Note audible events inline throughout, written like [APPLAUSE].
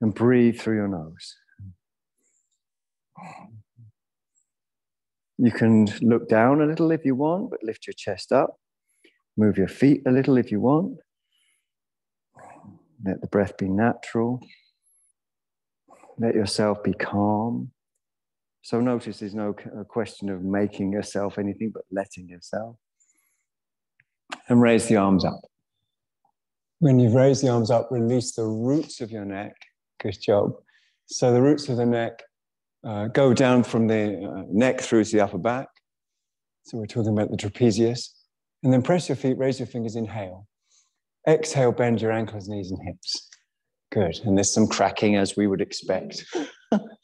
And breathe through your nose. You can look down a little if you want, but lift your chest up. Move your feet a little if you want. Let the breath be natural. Let yourself be calm. So notice there's no question of making yourself anything but letting yourself. And raise the arms up. When you've raised the arms up, release the roots of your neck. Job. So the roots of the neck uh, go down from the uh, neck through to the upper back. So we're talking about the trapezius. And then press your feet, raise your fingers, inhale. Exhale, bend your ankles, knees, and hips. Good. And there's some cracking as we would expect.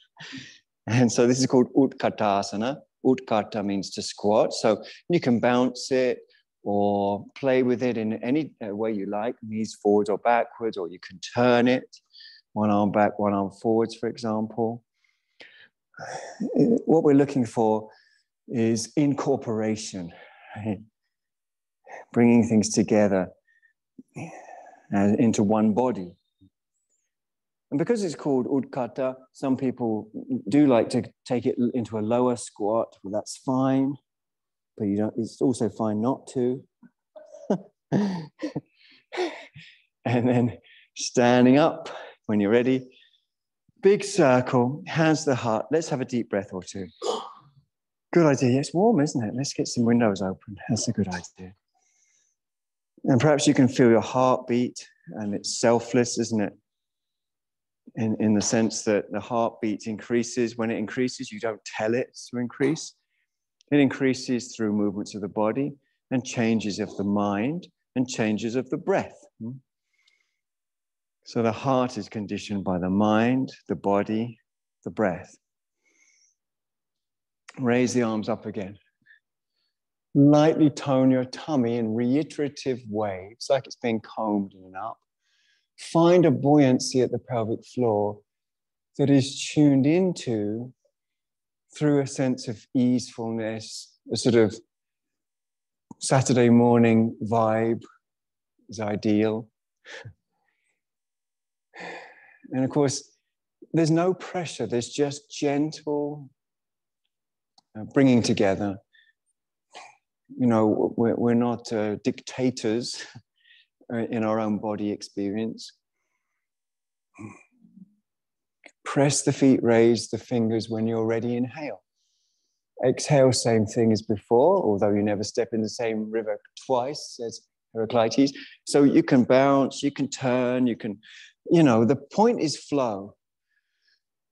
[LAUGHS] and so this is called Utkatasana. Utkata means to squat. So you can bounce it or play with it in any uh, way you like, knees forwards or backwards, or you can turn it, one arm back, one arm forwards, for example. What we're looking for is incorporation, bringing things together uh, into one body. And because it's called Utkata, some people do like to take it into a lower squat. Well, that's fine, but you don't. It's also fine not to. [LAUGHS] and then standing up when you're ready. Big circle, hands to the heart. Let's have a deep breath or two. Good idea. It's warm, isn't it? Let's get some windows open. That's a good idea. And perhaps you can feel your heartbeat, and it's selfless, isn't it? In, in the sense that the heartbeat increases. When it increases, you don't tell it to increase. It increases through movements of the body and changes of the mind and changes of the breath. Hmm? So the heart is conditioned by the mind, the body, the breath. Raise the arms up again lightly tone your tummy in reiterative waves, like it's being combed in and up. Find a buoyancy at the pelvic floor that is tuned into through a sense of easefulness, a sort of Saturday morning vibe is ideal. And of course, there's no pressure, there's just gentle uh, bringing together you know, we're, we're not uh, dictators [LAUGHS] in our own body experience. Press the feet, raise the fingers when you're ready, inhale. Exhale, same thing as before, although you never step in the same river twice, says Heraclitus. So you can bounce, you can turn, you can, you know, the point is flow,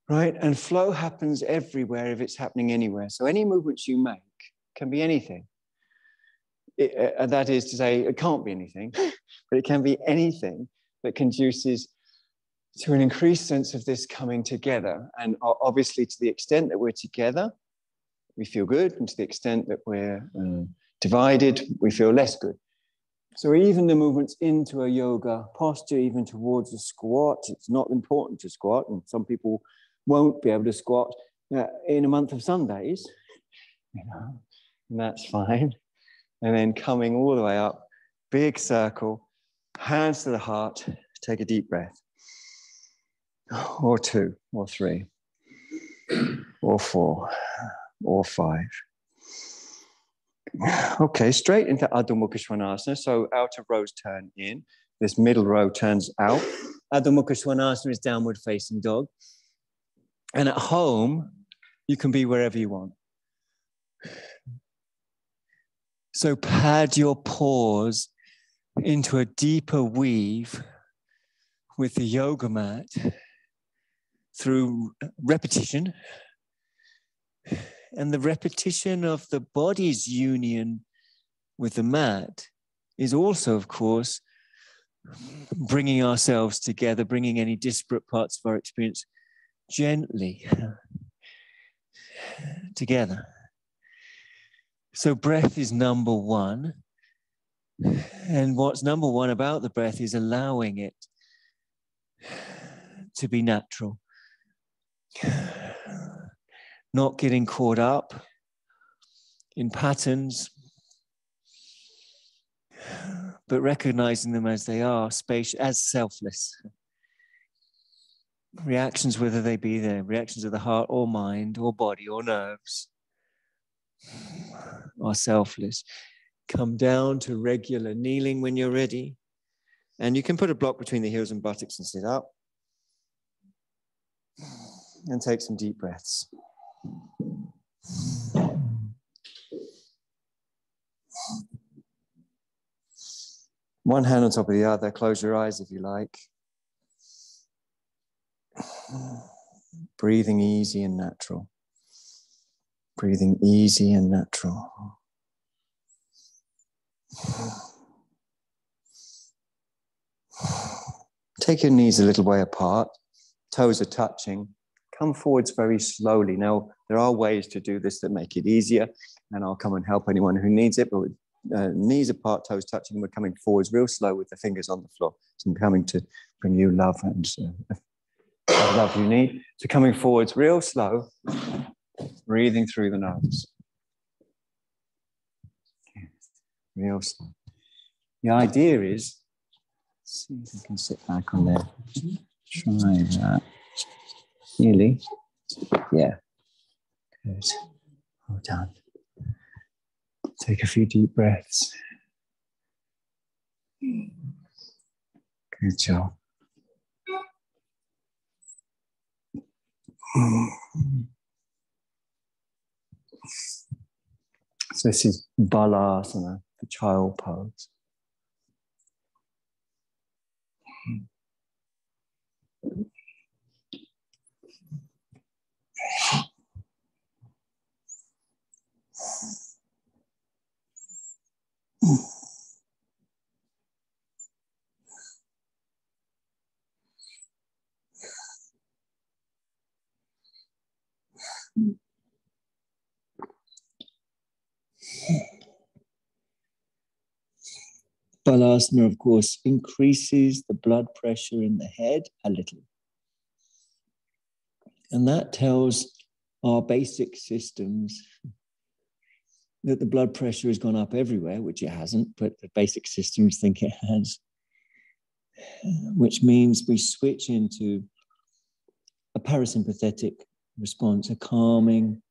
right? And flow happens everywhere if it's happening anywhere. So any movements you make can be anything it, uh, that is to say, it can't be anything, [LAUGHS] but it can be anything that conduces to an increased sense of this coming together. And obviously, to the extent that we're together, we feel good, and to the extent that we're um, divided, we feel less good. So, even the movements into a yoga posture, even towards a squat, it's not important to squat, and some people won't be able to squat uh, in a month of Sundays, [LAUGHS] you know, and that's fine and then coming all the way up, big circle, hands to the heart, take a deep breath. Or two, or three, or four, or five. Okay, straight into Adho Mukha Svanasana. So outer rows turn in, this middle row turns out. Adho Mukha Svanasana is downward facing dog. And at home, you can be wherever you want. So pad your paws into a deeper weave with the yoga mat through repetition. And the repetition of the body's union with the mat is also, of course, bringing ourselves together, bringing any disparate parts of our experience gently [SIGHS] together. So, breath is number one. And what's number one about the breath is allowing it to be natural, not getting caught up in patterns, but recognizing them as they are, spacious, as selfless. reactions, whether they be the reactions of the heart or mind or body or nerves, are selfless. Come down to regular kneeling when you're ready. And you can put a block between the heels and buttocks and sit up. And take some deep breaths. One hand on top of the other. Close your eyes if you like. Breathing easy and natural. Breathing easy and natural. Take your knees a little way apart, toes are touching. Come forwards very slowly. Now, there are ways to do this that make it easier, and I'll come and help anyone who needs it. But with uh, knees apart, toes touching, we're coming forwards real slow with the fingers on the floor. So I'm coming to bring you love and uh, [COUGHS] love you need. So coming forwards real slow, breathing through the nose. Real slow. The idea is, see if I can sit back on there. Try that. Nearly. Yeah. Good. Well done. Take a few deep breaths. Good job. So this is balasana, the child pose. Balasana, of course, increases the blood pressure in the head a little. And that tells our basic systems that the blood pressure has gone up everywhere, which it hasn't, but the basic systems think it has, which means we switch into a parasympathetic response, a calming,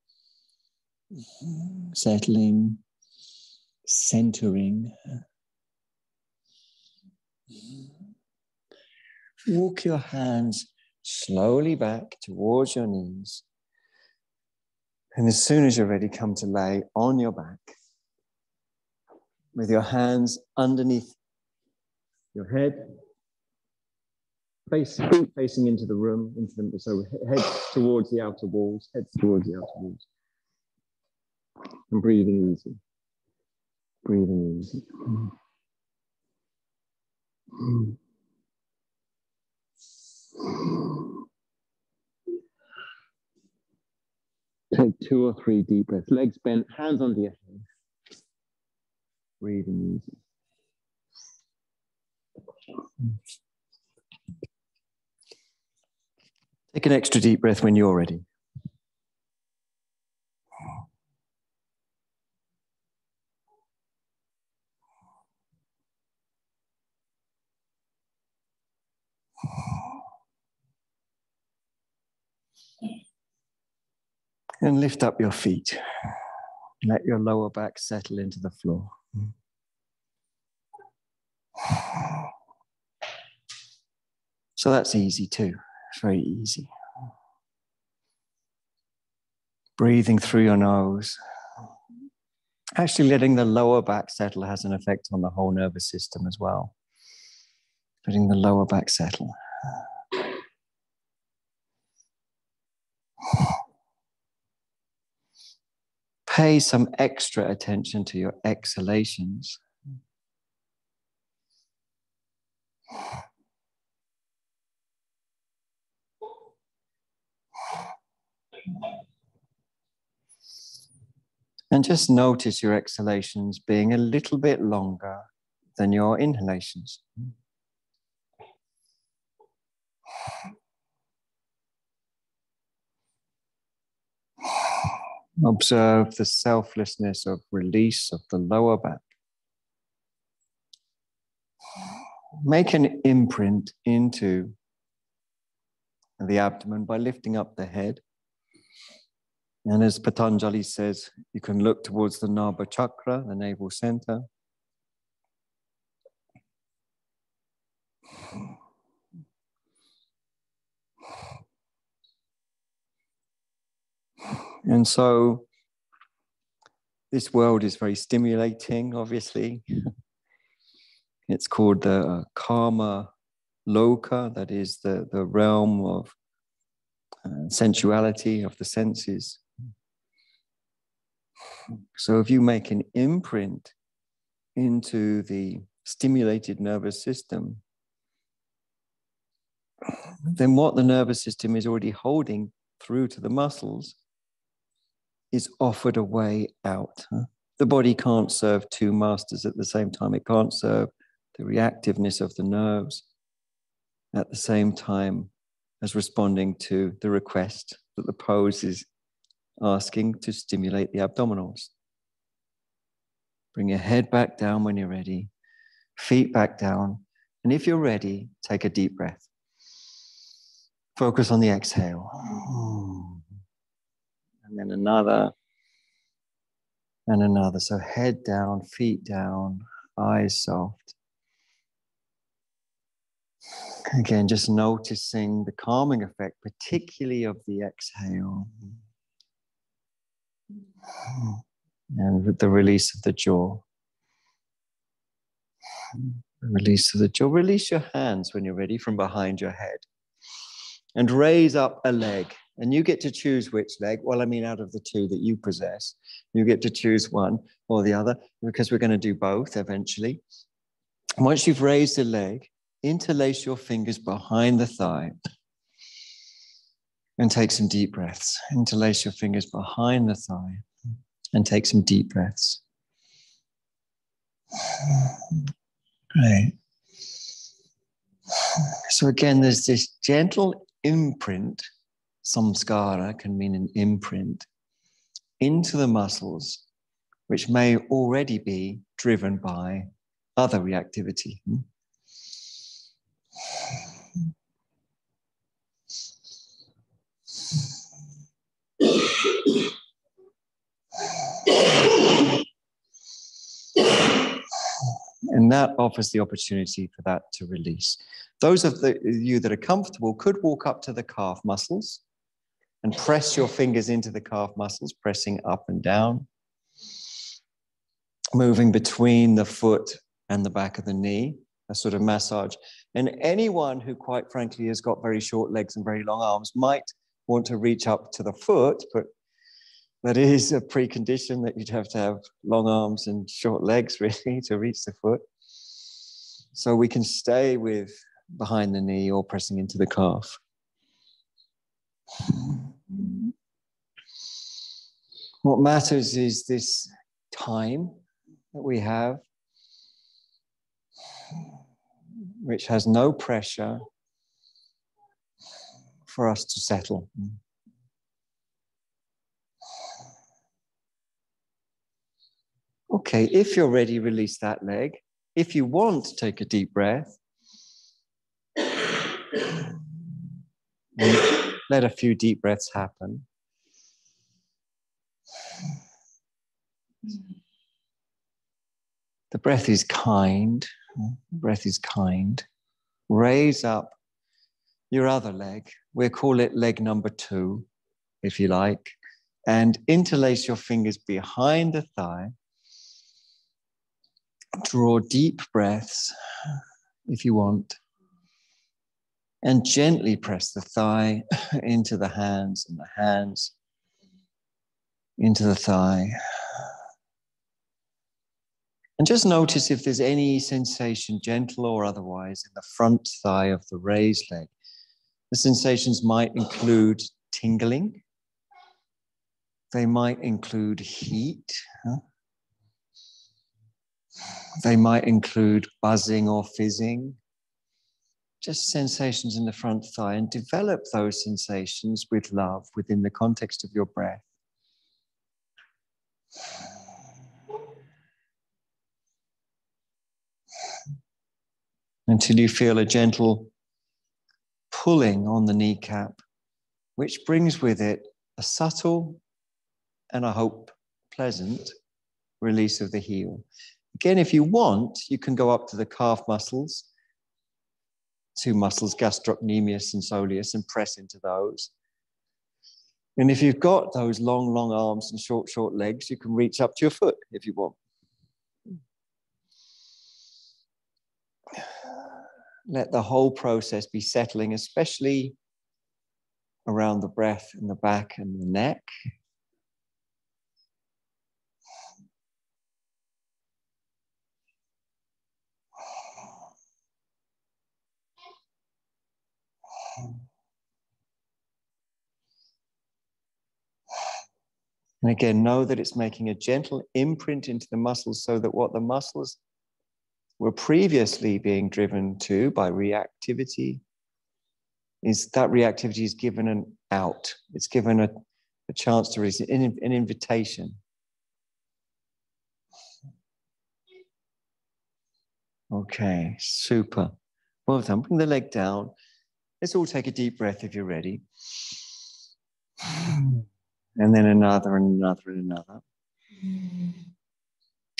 settling, centering. Walk your hands slowly back towards your knees. And as soon as you're ready, come to lay on your back with your hands underneath your head, face, facing into the room, into the, so head towards the outer walls, head towards the outer walls. And breathing easy. Breathing easy. Take two or three deep breaths. Legs bent, hands under your head. Breathing easy. Take an extra deep breath when you're ready. And lift up your feet. Let your lower back settle into the floor. So that's easy too. Very easy. Breathing through your nose. Actually, letting the lower back settle has an effect on the whole nervous system as well. Letting the lower back settle. Pay some extra attention to your exhalations. And just notice your exhalations being a little bit longer than your inhalations. Observe the selflessness of release of the lower back. Make an imprint into the abdomen by lifting up the head. And as Patanjali says, you can look towards the Nabhi chakra, the navel center. And so this world is very stimulating, obviously. [LAUGHS] it's called the uh, Kama Loka, that is the, the realm of uh, sensuality, of the senses. So if you make an imprint into the stimulated nervous system, then what the nervous system is already holding through to the muscles is offered a way out. The body can't serve two masters at the same time. It can't serve the reactiveness of the nerves at the same time as responding to the request that the pose is asking to stimulate the abdominals. Bring your head back down when you're ready, feet back down. And if you're ready, take a deep breath. Focus on the exhale. And then another, and another. So head down, feet down, eyes soft. Again, just noticing the calming effect, particularly of the exhale and the release of the jaw. Release of the jaw. Release your hands when you're ready from behind your head and raise up a leg. And you get to choose which leg. Well, I mean, out of the two that you possess, you get to choose one or the other because we're going to do both eventually. Once you've raised a leg, interlace your fingers behind the thigh and take some deep breaths. Interlace your fingers behind the thigh and take some deep breaths. Great. So, again, there's this gentle imprint, samskara can mean an imprint, into the muscles, which may already be driven by other reactivity. And that offers the opportunity for that to release. Those of the, you that are comfortable could walk up to the calf muscles and press your fingers into the calf muscles, pressing up and down, moving between the foot and the back of the knee, a sort of massage. And anyone who, quite frankly, has got very short legs and very long arms might want to reach up to the foot, but that is a precondition that you'd have to have long arms and short legs, [LAUGHS] really, to reach the foot. So we can stay with behind the knee or pressing into the calf. What matters is this time that we have, which has no pressure for us to settle. Okay, if you're ready, release that leg. If you want, to take a deep breath. [COUGHS] let a few deep breaths happen. The breath is kind. The breath is kind. Raise up your other leg. We'll call it leg number two, if you like, and interlace your fingers behind the thigh. Draw deep breaths if you want and gently press the thigh [LAUGHS] into the hands and the hands into the thigh. And just notice if there's any sensation, gentle or otherwise, in the front thigh of the raised leg. The sensations might include tingling, they might include heat, they might include buzzing or fizzing just sensations in the front thigh and develop those sensations with love within the context of your breath. Until you feel a gentle pulling on the kneecap, which brings with it a subtle and I hope pleasant release of the heel. Again, if you want, you can go up to the calf muscles, two muscles, gastrocnemius and soleus, and press into those. And if you've got those long, long arms and short, short legs, you can reach up to your foot if you want. Let the whole process be settling, especially around the breath and the back and the neck. And again, know that it's making a gentle imprint into the muscles so that what the muscles were previously being driven to by reactivity is that reactivity is given an out. It's given a, a chance to receive an, an invitation. Okay, super. Well done. Bring the leg down. Let's all take a deep breath if you're ready and then another and another and another.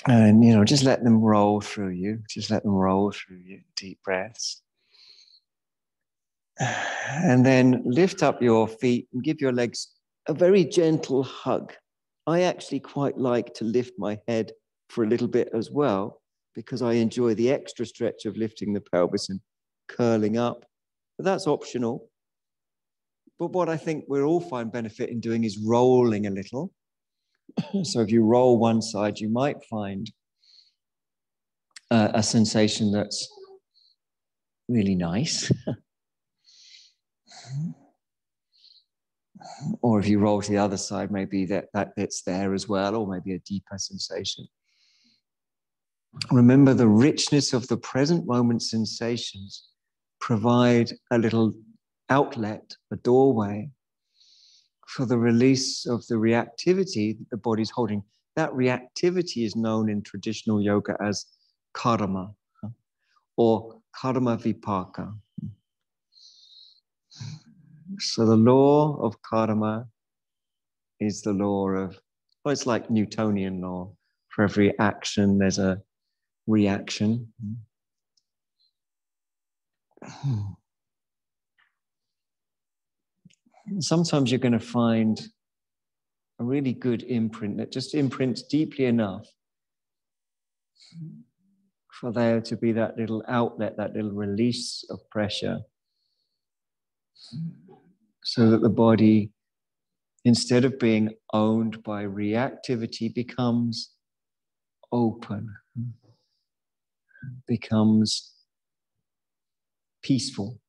And, you know, just let them roll through you. Just let them roll through you. Deep breaths. And then lift up your feet and give your legs a very gentle hug. I actually quite like to lift my head for a little bit as well because I enjoy the extra stretch of lifting the pelvis and curling up. But that's optional. But what I think we'll all find benefit in doing is rolling a little. [COUGHS] so if you roll one side, you might find uh, a sensation that's really nice. [LAUGHS] or if you roll to the other side, maybe that, that bit's there as well, or maybe a deeper sensation. Remember the richness of the present moment sensations provide a little outlet, a doorway for the release of the reactivity that the body's holding. That reactivity is known in traditional yoga as karma or karma vipaka. So the law of karma is the law of, well, it's like Newtonian law. For every action, there's a reaction. Hmm. sometimes you're going to find a really good imprint that just imprints deeply enough for there to be that little outlet, that little release of pressure, so that the body, instead of being owned by reactivity, becomes open, becomes peaceful.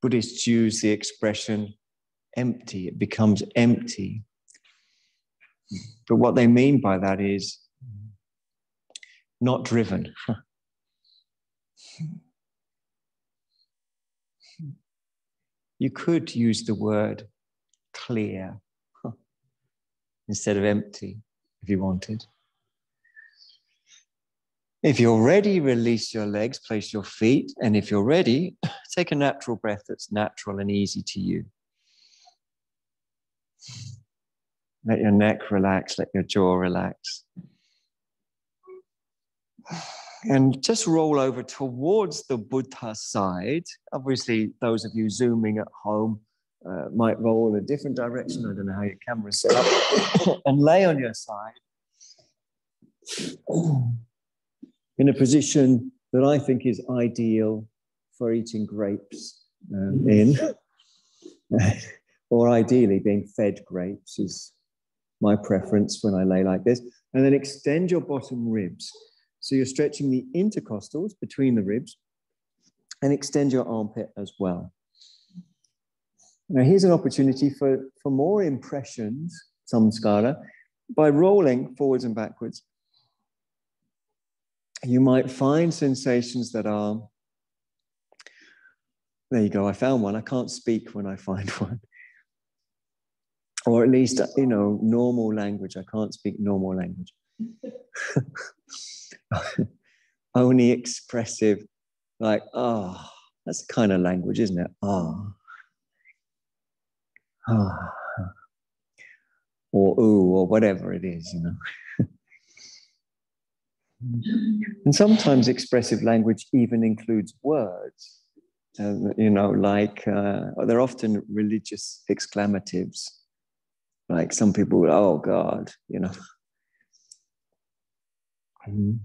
Buddhists use the expression empty, it becomes empty. But what they mean by that is not driven. [LAUGHS] you could use the word clear [LAUGHS] instead of empty if you wanted. If you're ready, release your legs, place your feet. And if you're ready, [CLEARS THROAT] take a natural breath that's natural and easy to you. Let your neck relax, let your jaw relax. [SIGHS] And just roll over towards the Buddha side. Obviously, those of you zooming at home uh, might roll in a different direction. I don't know how your camera's set up. [COUGHS] and lay on your side in a position that I think is ideal for eating grapes um, in, [LAUGHS] or ideally being fed grapes is my preference when I lay like this. And then extend your bottom ribs. So you're stretching the intercostals between the ribs and extend your armpit as well. Now, here's an opportunity for, for more impressions, samskara, by rolling forwards and backwards you might find sensations that are, there you go, I found one. I can't speak when I find [LAUGHS] one. Or at least, you know, normal language. I can't speak normal language. [LAUGHS] Only expressive like, ah, oh, that's the kind of language, isn't it? Ah. Ah. Or ooh, or whatever it is, you know. And sometimes expressive language even includes words, uh, you know, like uh, they're often religious exclamatives. Like some people, oh God, you know. It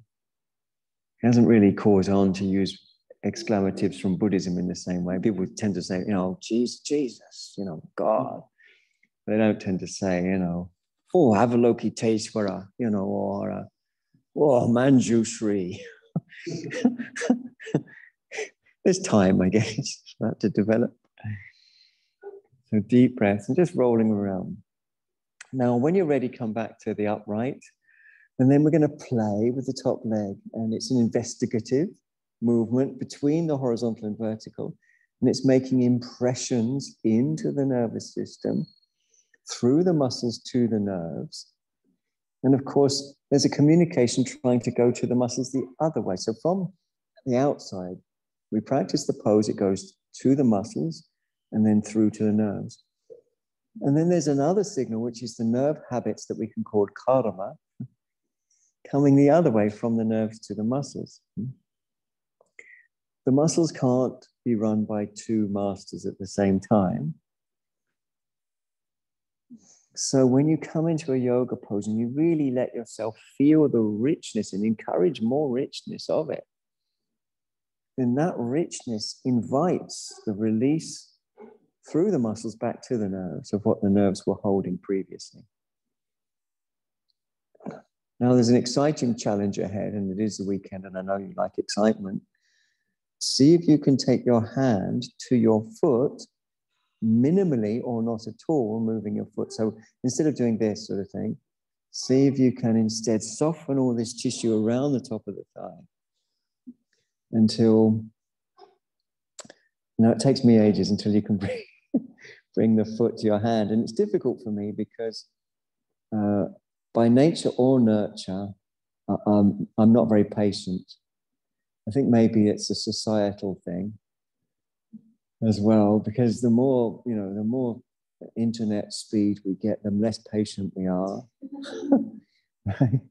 hasn't really caught on to use exclamatives from Buddhism in the same way. People tend to say, you know, Jesus, Jesus, you know, God. They don't tend to say, you know, oh, Avalokitesvara, you know, or uh, oh, Manjushri. There's time, I guess, for that to develop. So deep breaths and just rolling around. Now, when you're ready, come back to the upright. And then we're going to play with the top leg. And it's an investigative movement between the horizontal and vertical. And it's making impressions into the nervous system through the muscles to the nerves. And of course, there's a communication trying to go to the muscles the other way. So from the outside, we practice the pose, it goes to the muscles and then through to the nerves. And then there's another signal, which is the nerve habits that we can call karma, coming the other way from the nerves to the muscles. The muscles can't be run by two masters at the same time. So when you come into a yoga pose and you really let yourself feel the richness and encourage more richness of it, then that richness invites the release through the muscles back to the nerves of what the nerves were holding previously. Now, there's an exciting challenge ahead, and it is the weekend, and I know you like excitement. See if you can take your hand to your foot minimally or not at all moving your foot. So instead of doing this sort of thing, see if you can instead soften all this tissue around the top of the thigh until, now it takes me ages until you can [LAUGHS] bring, bring the foot to your hand. And it's difficult for me because uh, by nature or nurture, um, I'm not very patient. I think maybe it's a societal thing as well, because the more, you know, the more internet speed we get, the less patient we are. [LAUGHS] right?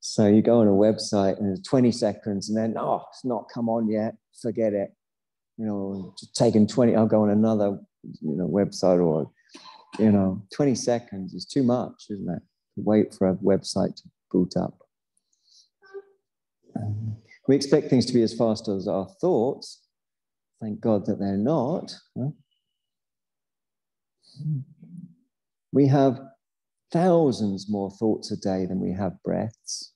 So you go on a website and it's 20 seconds and then, oh, it's not come on yet, forget it. You know, taking 20, I'll go on another, you know, website or, you know, 20 seconds is too much, isn't it? To Wait for a website to boot up. Um, we expect things to be as fast as our thoughts, Thank God that they're not. We have thousands more thoughts a day than we have breaths.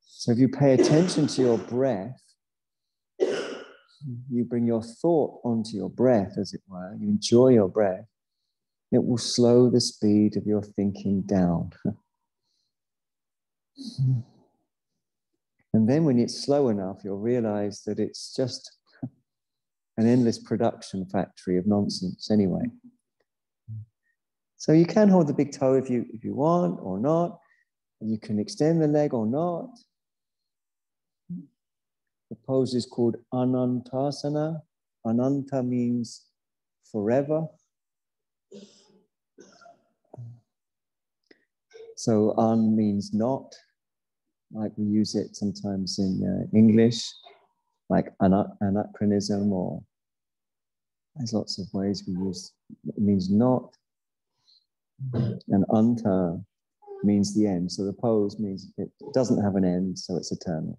So if you pay attention to your breath, you bring your thought onto your breath, as it were, you enjoy your breath, it will slow the speed of your thinking down. and then when it's slow enough, you'll realize that it's just an endless production factory of nonsense anyway. So you can hold the big toe if you if you want or not. You can extend the leg or not. The pose is called Anantasana. Ananta means forever. So an means not, like we use it sometimes in uh, English like anachronism or there's lots of ways we use it means not and anta means the end. So the pose means it doesn't have an end so it's eternal.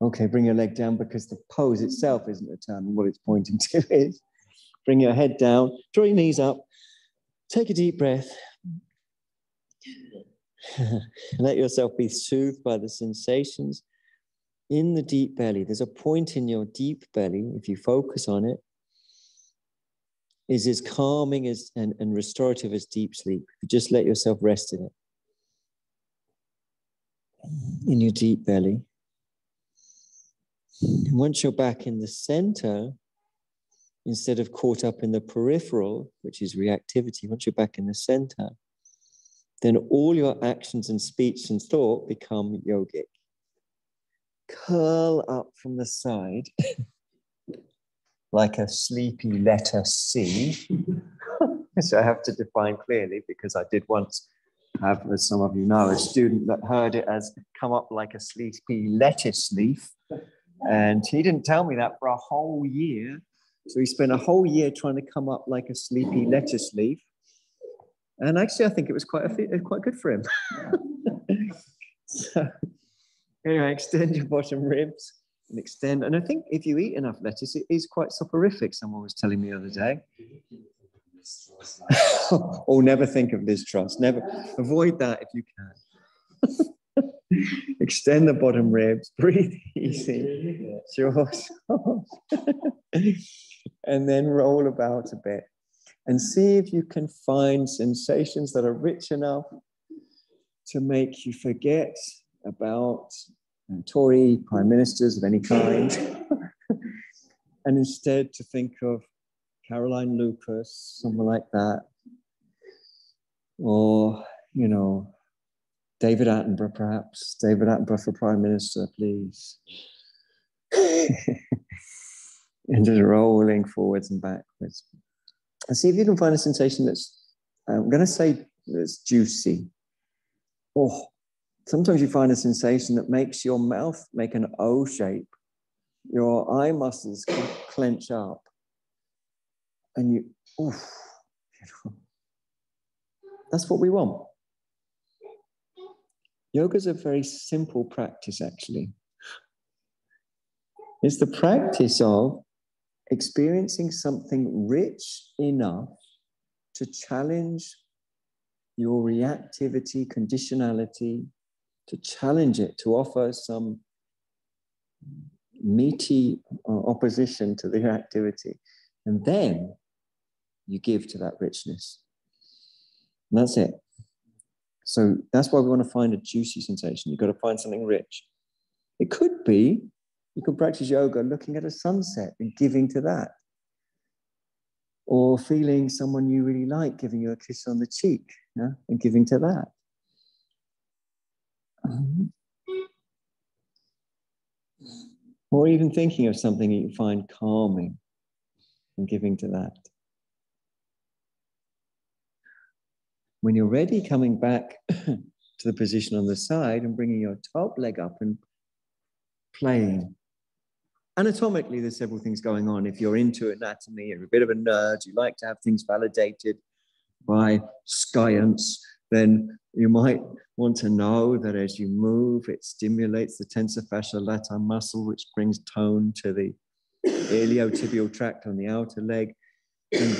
Okay bring your leg down because the pose itself isn't eternal. What it's pointing to [LAUGHS] is bring your head down draw your knees up take a deep breath [LAUGHS] Let yourself be soothed by the sensations in the deep belly. There's a point in your deep belly, if you focus on it, is as calming as and, and restorative as deep sleep. You just let yourself rest in it. In your deep belly. And once you're back in the center, instead of caught up in the peripheral, which is reactivity, once you're back in the center, then all your actions and speech and thought become yogic. curl up from the side [LAUGHS] like a sleepy letter C. [LAUGHS] so I have to define clearly because I did once have, as some of you know, a student that heard it as come up like a sleepy lettuce leaf. And he didn't tell me that for a whole year. So he spent a whole year trying to come up like a sleepy lettuce leaf. And actually, I think it was quite a, uh, quite good for him. [LAUGHS] so, anyway, extend your bottom ribs and extend. And I think if you eat enough lettuce, it is quite soporific. Someone was telling me the other day. [LAUGHS] oh, never think of Liz Truss. Never avoid that if you can. [LAUGHS] Extend the bottom ribs, breathe easy, sure. and then roll about a bit and see if you can find sensations that are rich enough to make you forget about uh, Tory prime ministers of any kind, [LAUGHS] and instead to think of Caroline Lucas, someone like that, or you know, David Attenborough, perhaps. David Attenborough for prime minister, please, [LAUGHS] and just rolling forwards and backwards, and see if you can find a sensation that's I'm going to say that's juicy. Oh, sometimes you find a sensation that makes your mouth make an O shape, your eye muscles clench up, and you, you know, that's what we want. Yoga is a very simple practice, actually. It's the practice of experiencing something rich enough to challenge your reactivity, conditionality, to challenge it, to offer some meaty uh, opposition to the activity. And then you give to that richness. And that's it. So that's why we want to find a juicy sensation. You've got to find something rich. It could be you could practice yoga looking at a sunset and giving to that. Or feeling someone you really like giving you a kiss on the cheek yeah, and giving to that. Um, or even thinking of something that you find calming and giving to that. When you're ready, coming back [CLEARS THROAT] to the position on the side and bringing your top leg up and playing. Anatomically, there's several things going on. If you're into anatomy, you're a bit of a nerd, you like to have things validated by science, then you might want to know that as you move, it stimulates the tensor fascia lata muscle, which brings tone to the iliotibial tract on the outer leg. And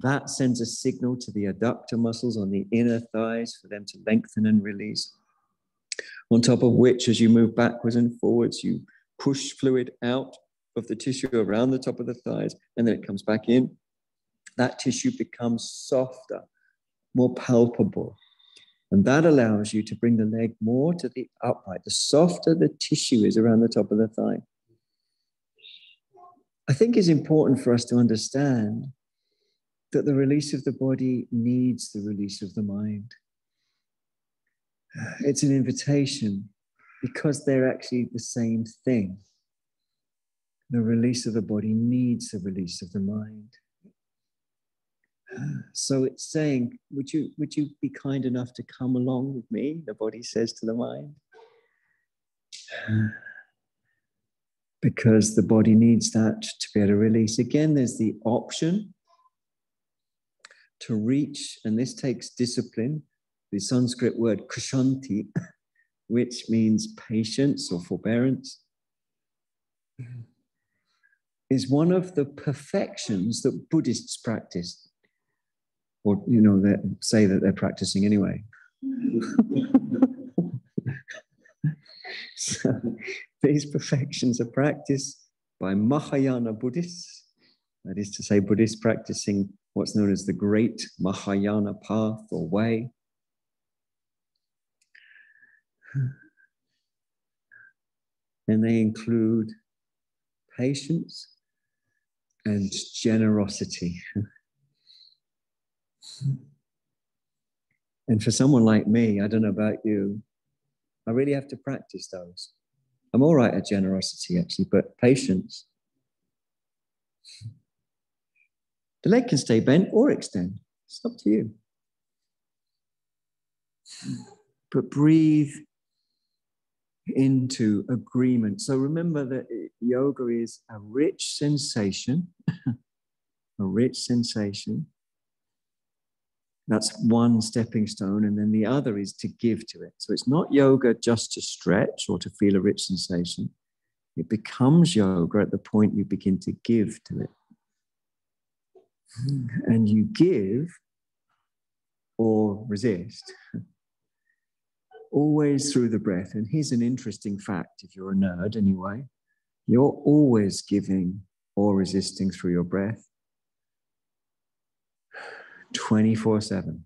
that sends a signal to the adductor muscles on the inner thighs for them to lengthen and release. On top of which, as you move backwards and forwards, you push fluid out of the tissue around the top of the thighs, and then it comes back in. That tissue becomes softer, more palpable. And that allows you to bring the leg more to the upright. The softer the tissue is around the top of the thigh, I think it's important for us to understand that the release of the body needs the release of the mind. It's an invitation because they're actually the same thing. The release of the body needs the release of the mind. Ah, so it's saying, would you, would you be kind enough to come along with me? The body says to the mind ah, because the body needs that to be able to release. Again, there's the option to reach, and this takes discipline, the Sanskrit word kshanti, [LAUGHS] which means patience or forbearance, is one of the perfections that Buddhists practice, or you know, say that they're practicing anyway. [LAUGHS] so, these perfections are practiced by Mahayana Buddhists, that is to say, Buddhists practicing what's known as the Great Mahayana Path or Way. And they include patience and generosity. and for someone like me, I don't know about you, I really have to practice those. I'm all right at generosity, actually, but patience. The leg can stay bent or extend. It's up to you. But breathe into agreement. So remember that yoga is a rich sensation, [LAUGHS] a rich sensation. That's one stepping stone. And then the other is to give to it. So it's not yoga just to stretch or to feel a rich sensation. It becomes yoga at the point you begin to give to it. And you give or resist [LAUGHS] always through the breath. And here's an interesting fact if you're a nerd anyway, you're always giving or resisting through your breath 24 7.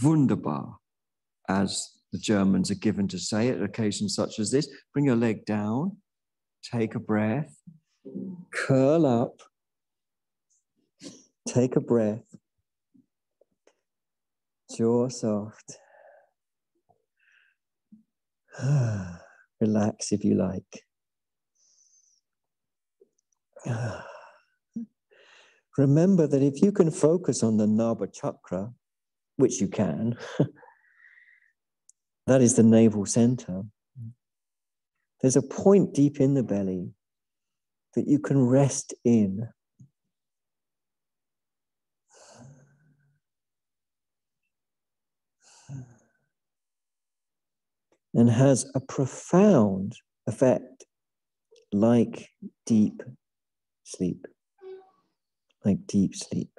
Wunderbar, as the Germans are given to say at occasions such as this. Bring your leg down, take a breath, curl up, take a breath, jaw soft. [SIGHS] Relax if you like. [SIGHS] Remember that if you can focus on the Nabhi chakra, which you can, [LAUGHS] that is the navel center. There's a point deep in the belly that you can rest in. And has a profound effect like deep sleep. Like deep sleep.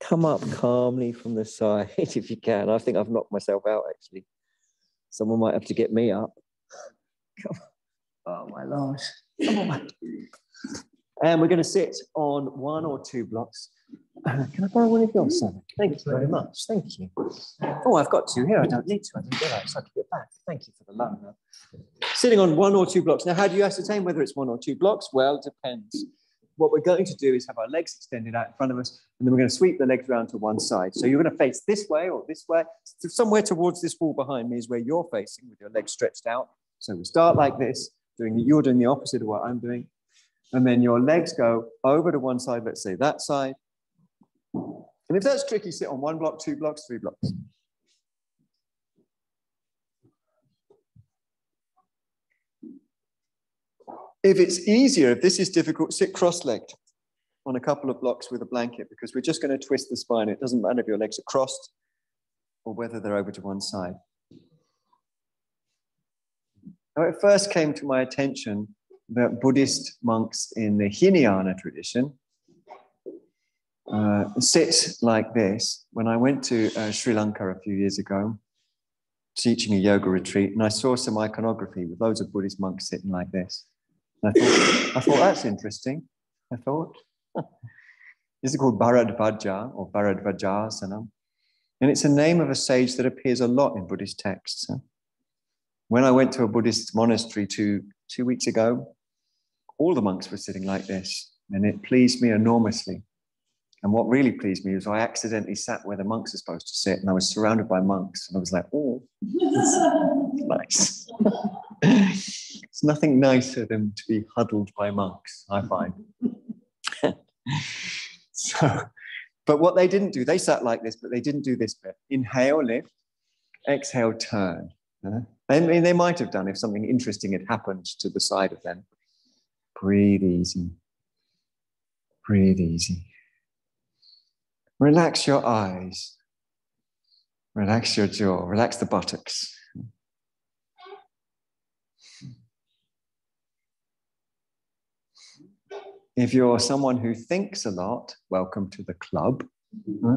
Come up calmly from the [LAUGHS] side if you can. I think I've knocked myself out actually. Someone might have to get me up. Come on. Oh my lord. Come on. And we're going to sit on one or two blocks. Uh, can I borrow one of yours, Simon? Thank you very much. Thank you. Oh, I've got two here. I don't need to. I didn't realize I could get back. Thank you for the loan. Sitting on one or two blocks. Now, how do you ascertain whether it's one or two blocks? Well, it depends what we're going to do is have our legs extended out in front of us, and then we're going to sweep the legs around to one side. So you're going to face this way or this way. So somewhere towards this wall behind me is where you're facing with your legs stretched out. So we start like this, doing you're doing the opposite of what I'm doing. And then your legs go over to one side, let's say that side. And if that's tricky, sit on one block, two blocks, three blocks. If it's easier, if this is difficult, sit cross-legged on a couple of blocks with a blanket because we're just going to twist the spine. It doesn't matter if your legs are crossed or whether they're over to one side. Now, it first came to my attention that Buddhist monks in the Hinayana tradition uh, sit like this. When I went to uh, Sri Lanka a few years ago, teaching a yoga retreat, and I saw some iconography with loads of Buddhist monks sitting like this. I thought, I thought that's interesting. I thought. this [LAUGHS] is called Bharadvaja or Bharadvajasana. And it's a name of a sage that appears a lot in Buddhist texts. When I went to a Buddhist monastery two, two weeks ago, all the monks were sitting like this, and it pleased me enormously. And what really pleased me was I accidentally sat where the monks are supposed to sit, and I was surrounded by monks, and I was like, oh, [LAUGHS] nice. [LAUGHS] It's nothing nicer than to be huddled by monks, I find. [LAUGHS] so, but what they didn't do, they sat like this, but they didn't do this bit. Inhale, lift, exhale, turn. Uh, I mean, they might have done if something interesting had happened to the side of them. Breathe easy. Breathe easy. Relax your eyes. Relax your jaw. Relax the buttocks. If you're someone who thinks a lot, welcome to the club. Mm-hmm.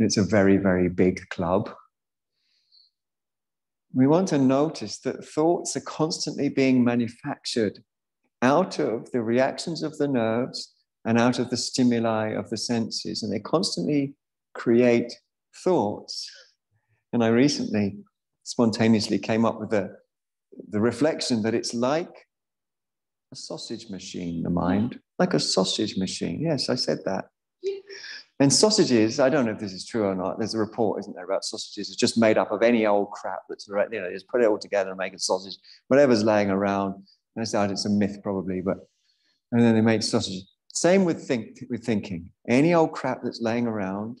It's a very, very big club. We want to notice that thoughts are constantly being manufactured out of the reactions of the nerves and out of the stimuli of the senses, and they constantly create thoughts. And I recently spontaneously came up with a the reflection that it's like a sausage machine, the mind, like a sausage machine. Yes, I said that. And sausages, I don't know if this is true or not. There's a report, isn't there, about sausages? It's just made up of any old crap that's right, you know, just put it all together and make a sausage, whatever's laying around. And I said it's a myth probably, but and then they make sausages. Same with think with thinking. Any old crap that's laying around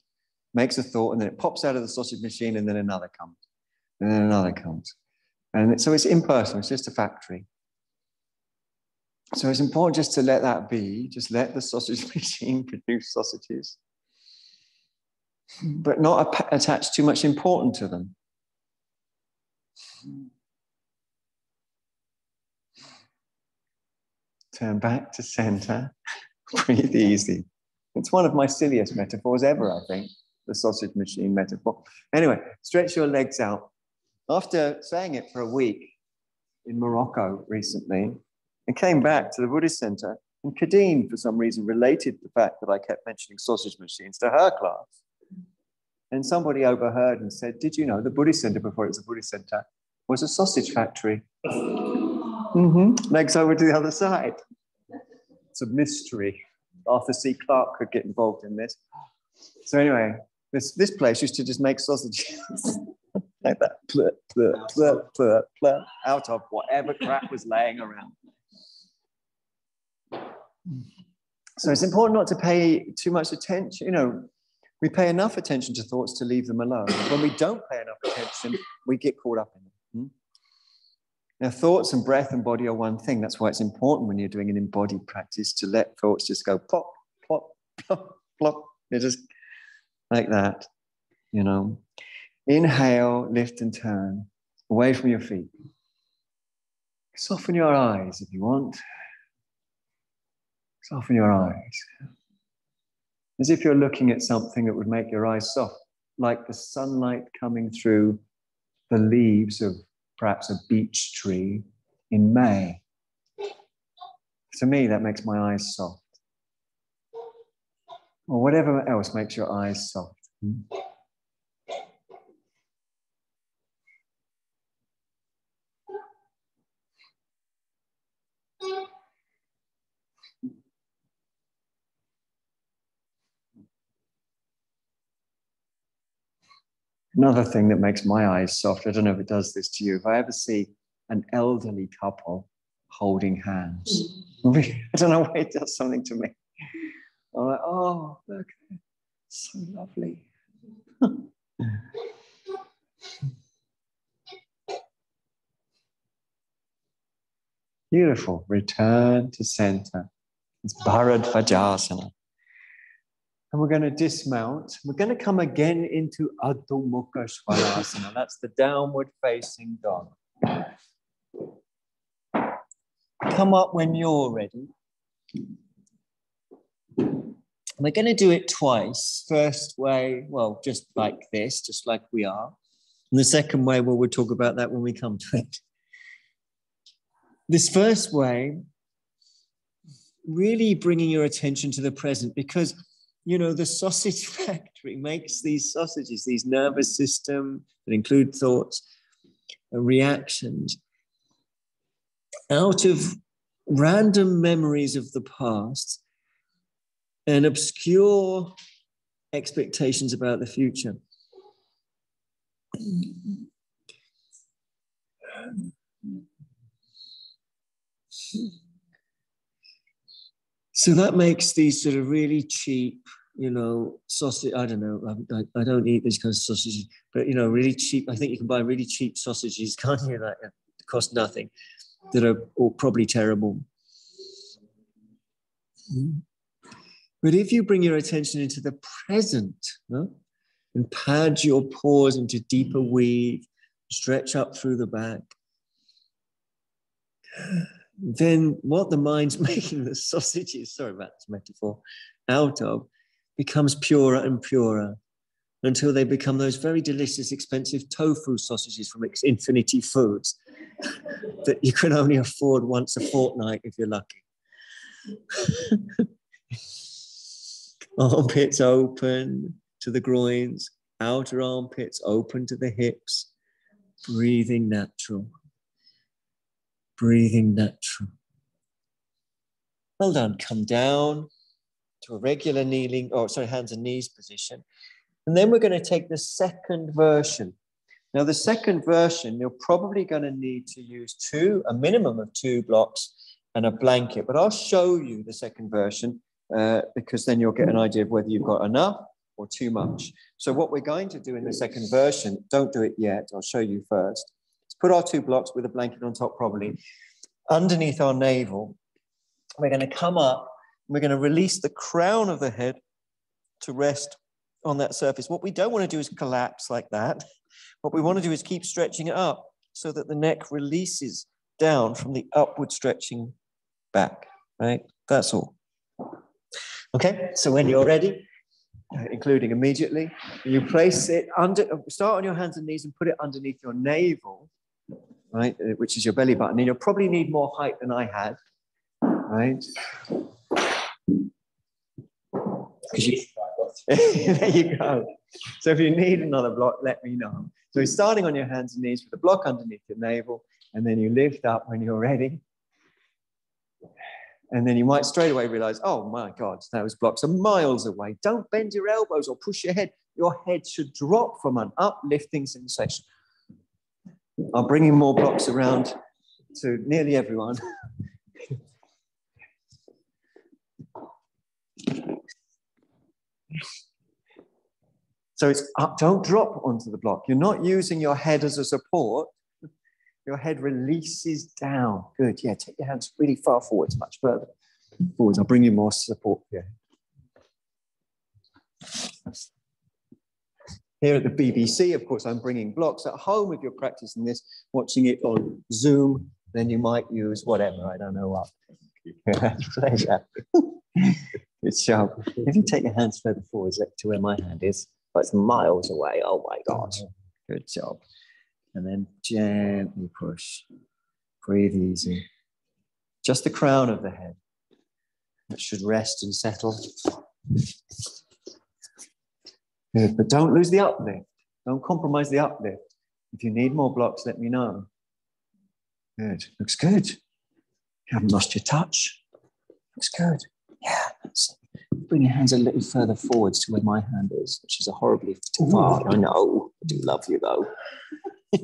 makes a thought, and then it pops out of the sausage machine, and then another comes, and then another comes. And so it's impersonal, it's just a factory. So it's important just to let that be, just let the sausage [LAUGHS] machine produce sausages, but not attach too much importance to them. Turn back to center, [LAUGHS] breathe easy. It's one of my silliest metaphors ever, I think, the sausage machine metaphor. Anyway, stretch your legs out. After saying it for a week in Morocco recently, and came back to the Buddhist center. And Kadeen, for some reason, related the fact that I kept mentioning sausage machines to her class. And somebody overheard and said, Did you know the Buddhist center before it was a Buddhist center was a sausage factory? Mm-hmm. Legs over to the other side. It's a mystery. Arthur C. Clarke could get involved in this. So, anyway, this, this place used to just make sausages [LAUGHS] like that, plur, plur, plur, plur, out of whatever crap was laying around. So it's important not to pay too much attention. You know, we pay enough attention to thoughts to leave them alone. When we don't pay enough attention, we get caught up in them. Hmm? Now, thoughts and breath and body are one thing. That's why it's important when you're doing an embodied practice to let thoughts just go plop, plop, plop, plop. They're just like that, you know. Inhale, lift and turn away from your feet. Soften your eyes if you want. Soften your eyes. As if you're looking at something that would make your eyes soft, like the sunlight coming through the leaves of perhaps a beech tree in May. To me, that makes my eyes soft. Or whatever else makes your eyes soft. Hmm? Another thing that makes my eyes soft, I don't know if it does this to you, if I ever see an elderly couple holding hands, hmm. [LAUGHS] I don't know why it does something to me. I'm like, oh, look, so lovely. [LAUGHS] Beautiful. Return to center. It's Bharadvajasana. And we're going to dismount. We're going to come again into Adho Mukha Svanasana. That's the downward facing dog. Come up when you're ready. We're going to do it twice. First way, well, just like this, just like we are. And the second way, well, we'll talk about that when we come to it. This first way, really bringing your attention to the present because you know, the sausage [LAUGHS] factory makes these sausages, these nervous system that include thoughts and reactions out of random memories of the past and obscure expectations about the future. So that makes these sort of really cheap, you know, sausage. I don't know. Um, I, I, don't eat these kinds of sausages, but you know, really cheap. I think you can buy really cheap sausages, [LAUGHS] can't you? That uh, cost nothing, that are all probably terrible. Mm-hmm. But if you bring your attention into the present huh, and pad your paws into deeper weave, stretch up through the back, then what the mind's [LAUGHS] making the sausages, sorry about this metaphor, out of becomes purer and purer until they become those very delicious, expensive tofu sausages from Infinity Foods [LAUGHS] that you can only afford once a fortnight if you're lucky. [LAUGHS] armpits open to the groins, outer armpits open to the hips, breathing natural. breathing natural. Well done. Come down to a regular kneeling, or sorry, hands and knees position. And then we're going to take the second version. Now, the second version, you're probably going to need to use two, a minimum of two blocks and a blanket. But I'll show you the second version uh, because then you'll get an idea of whether you've got enough or too much. So what we're going to do in the second version, don't do it yet, I'll show you first. Let's put our two blocks with a blanket on top probably underneath our navel. We're going to come up, we're going to release the crown of the head to rest on that surface. What we don't want to do is collapse like that. What we want to do is keep stretching it up so that the neck releases down from the upward stretching back, right? That's all. Okay, so when you're ready, uh, including immediately, you place it under, start on your hands and knees and put it underneath your navel, right, uh, which is your belly button. And you'll probably need more height than I had, right? You, [LAUGHS] there you go. So if you need another block, let me know. So you're starting on your hands and knees with a block underneath your navel, and then you lift up when you're ready. And then you might straight away realize, oh my God, those blocks are miles away. Don't bend your elbows or push your head. Your head should drop from an uplifting sensation. I'm bringing more blocks around to nearly everyone. [LAUGHS] so it's up, don't drop onto the block. You're not using your head as a support. Your head releases down. Good. Yeah, take your hands really far forwards, much further forwards. I'll bring you more support here. Here at the BBC, of course, I'm bringing blocks. At home, if you're practicing this, watching it on Zoom, then you might use whatever. I don't know what. [LAUGHS] Pleasure. [LAUGHS] Good job. If you take your hands further forwards to where my hand is, but it's miles away. Oh my God. Good job and then gently push. Breathe easy. Just the crown of the head that should rest and settle. Good, but don't lose the uplift. Don't compromise the uplift. If you need more blocks, let me know. Good. Looks good. You haven't lost your touch. Looks good. Bring your hands a little further forwards to where my hand is, which is a horribly too far. I know. I do love you though. [LAUGHS]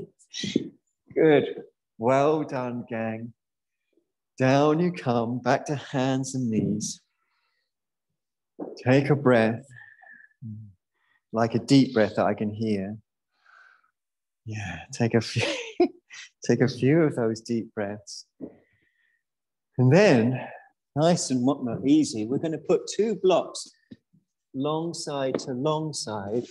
Good. Well done, gang. Down you come, back to hands and knees. Take a breath, like a deep breath that I can hear. Yeah, take a few, [LAUGHS] take a few of those deep breaths. And then, nice and easy, we're going to put two blocks long side to long side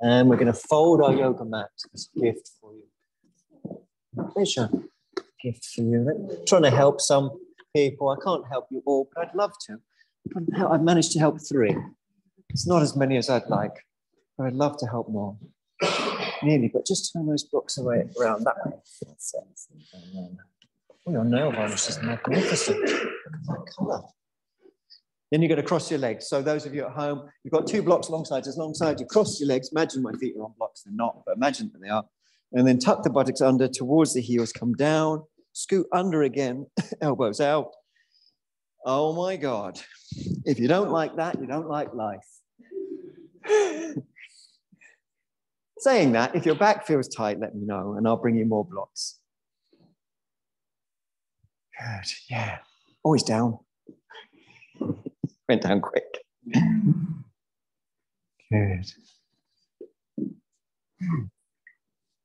and we're going to fold our yoga mat as a gift for you. Pleasure. Gift for you. I'm trying to help some people. I can't help you all, but I'd love to. I've managed to help three. It's not as many as I'd like, but I'd love to help more. Nearly, but just turn those blocks away around that way. Oh, your nail varnish is magnificent. Look at that colour. Then you're going to cross your legs. So those of you at home, you've got two blocks alongside. As long alongside you cross your legs. Imagine my feet are on blocks. They're not, but imagine that they are. And then tuck the buttocks under towards the heels. Come down. Scoot under again. [LAUGHS] Elbows out. Oh my God. If you don't like that, you don't like life. [LAUGHS] Saying that, if your back feels tight, let me know and I'll bring you more blocks. Good. Yeah. Always down went down quick. Good.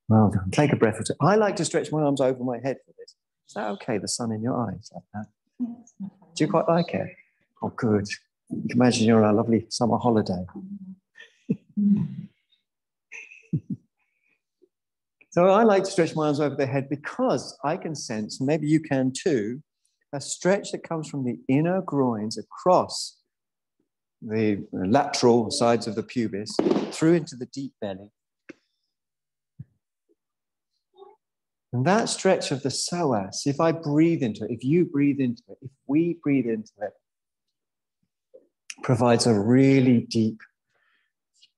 Well done. Take a breath or two. I like to stretch my arms over my head for this. Is that okay? The sun in your eyes like that? Do you quite like it? Oh, good. You can imagine you're on a lovely summer holiday. So I like to stretch my arms over the head because I can sense, maybe you can too, a stretch that comes from the inner groins across the lateral sides of the pubis through into the deep belly. And that stretch of the psoas, if I breathe into it, if you breathe into it, if we breathe into it, provides a really deep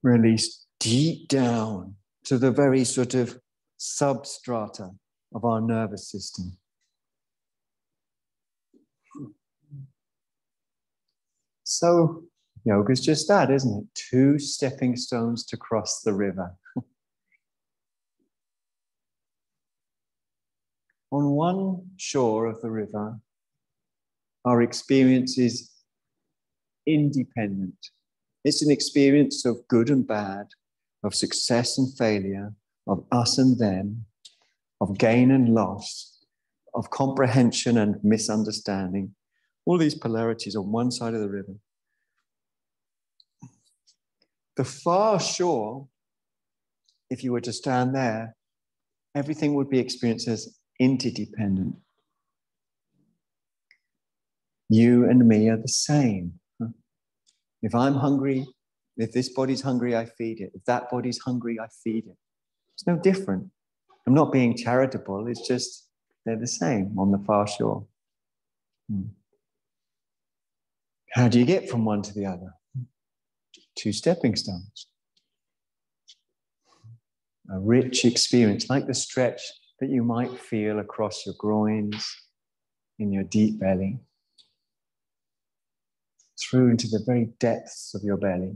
release deep down to the very sort of substrata of our nervous system. So, yoga is just that, isn't it? Two stepping stones to cross the river. [LAUGHS] On one shore of the river, our experience is independent. It's an experience of good and bad, of success and failure, of us and them, of gain and loss, of comprehension and misunderstanding. All these polarities on one side of the river. The far shore, if you were to stand there, everything would be experienced as interdependent. You and me are the same. If I'm hungry, if this body's hungry, I feed it. If that body's hungry, I feed it. It's no different. I'm not being charitable, it's just they're the same on the far shore. Hmm. How do you get from one to the other? Two stepping stones. A rich experience, like the stretch that you might feel across your groins, in your deep belly through into the very depths of your belly.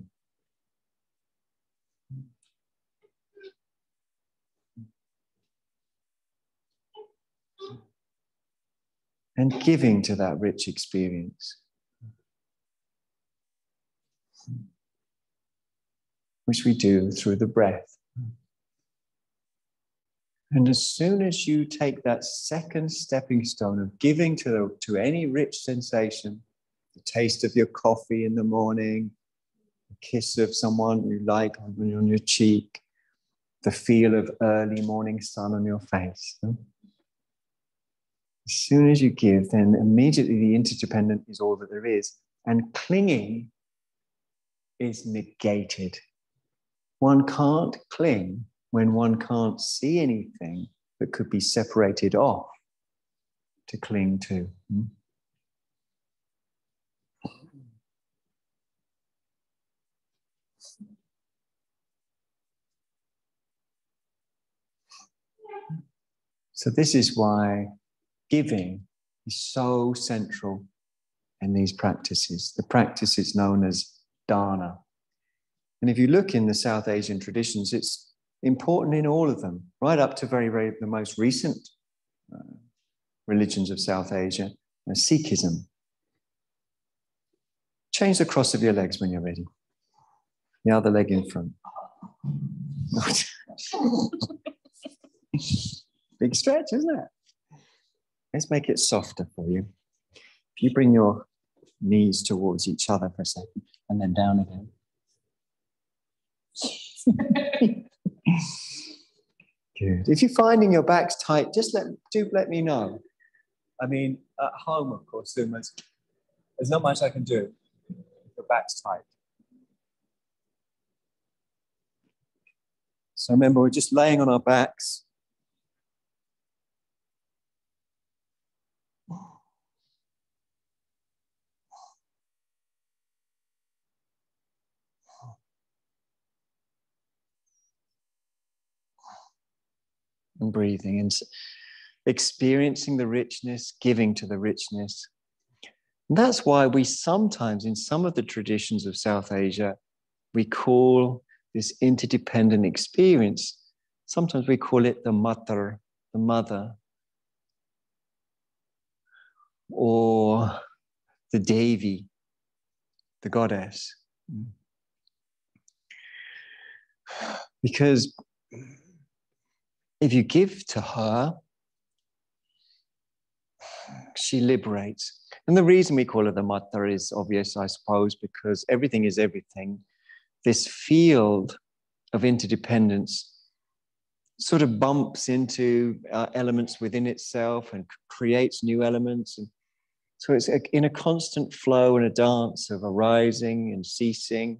And giving to that rich experience, which we do through the breath. And as soon as you take that second stepping stone of giving to, the, to any rich sensation, the taste of your coffee in the morning, the kiss of someone you like on, on your cheek, the feel of early morning sun on your face. As soon as you give, then immediately the interdependent is all that there is. And clinging is negated. One can't cling when one can't see anything that could be separated off to cling to. Hmm? So, this is why giving is so central in these practices. The practice is known as dana. And if you look in the South Asian traditions, it's important in all of them, right up to very, very the most recent uh, religions of South Asia, uh, Sikhism. Change the cross of your legs when you're ready. The other leg in front. [LAUGHS] Big stretch, isn't it? Let's make it softer for you. If you bring your knees towards each other for a second and then down again. [LAUGHS] Good. If you're finding your back's tight, just let do let me know. I mean, at home, of course, there's, there's not much I can do if your back's tight. So remember, we're just laying on our backs. And breathing and experiencing the richness, giving to the richness. And that's why we sometimes, in some of the traditions of South Asia, we call this interdependent experience, sometimes we call it the matar, the mother, or the Devi, the goddess. Because if you give to her, she liberates. And the reason we call her the mother is obvious, I suppose, because everything is everything. This field of interdependence sort of bumps into uh, elements within itself and creates new elements. And so it's in a constant flow and a dance of arising and ceasing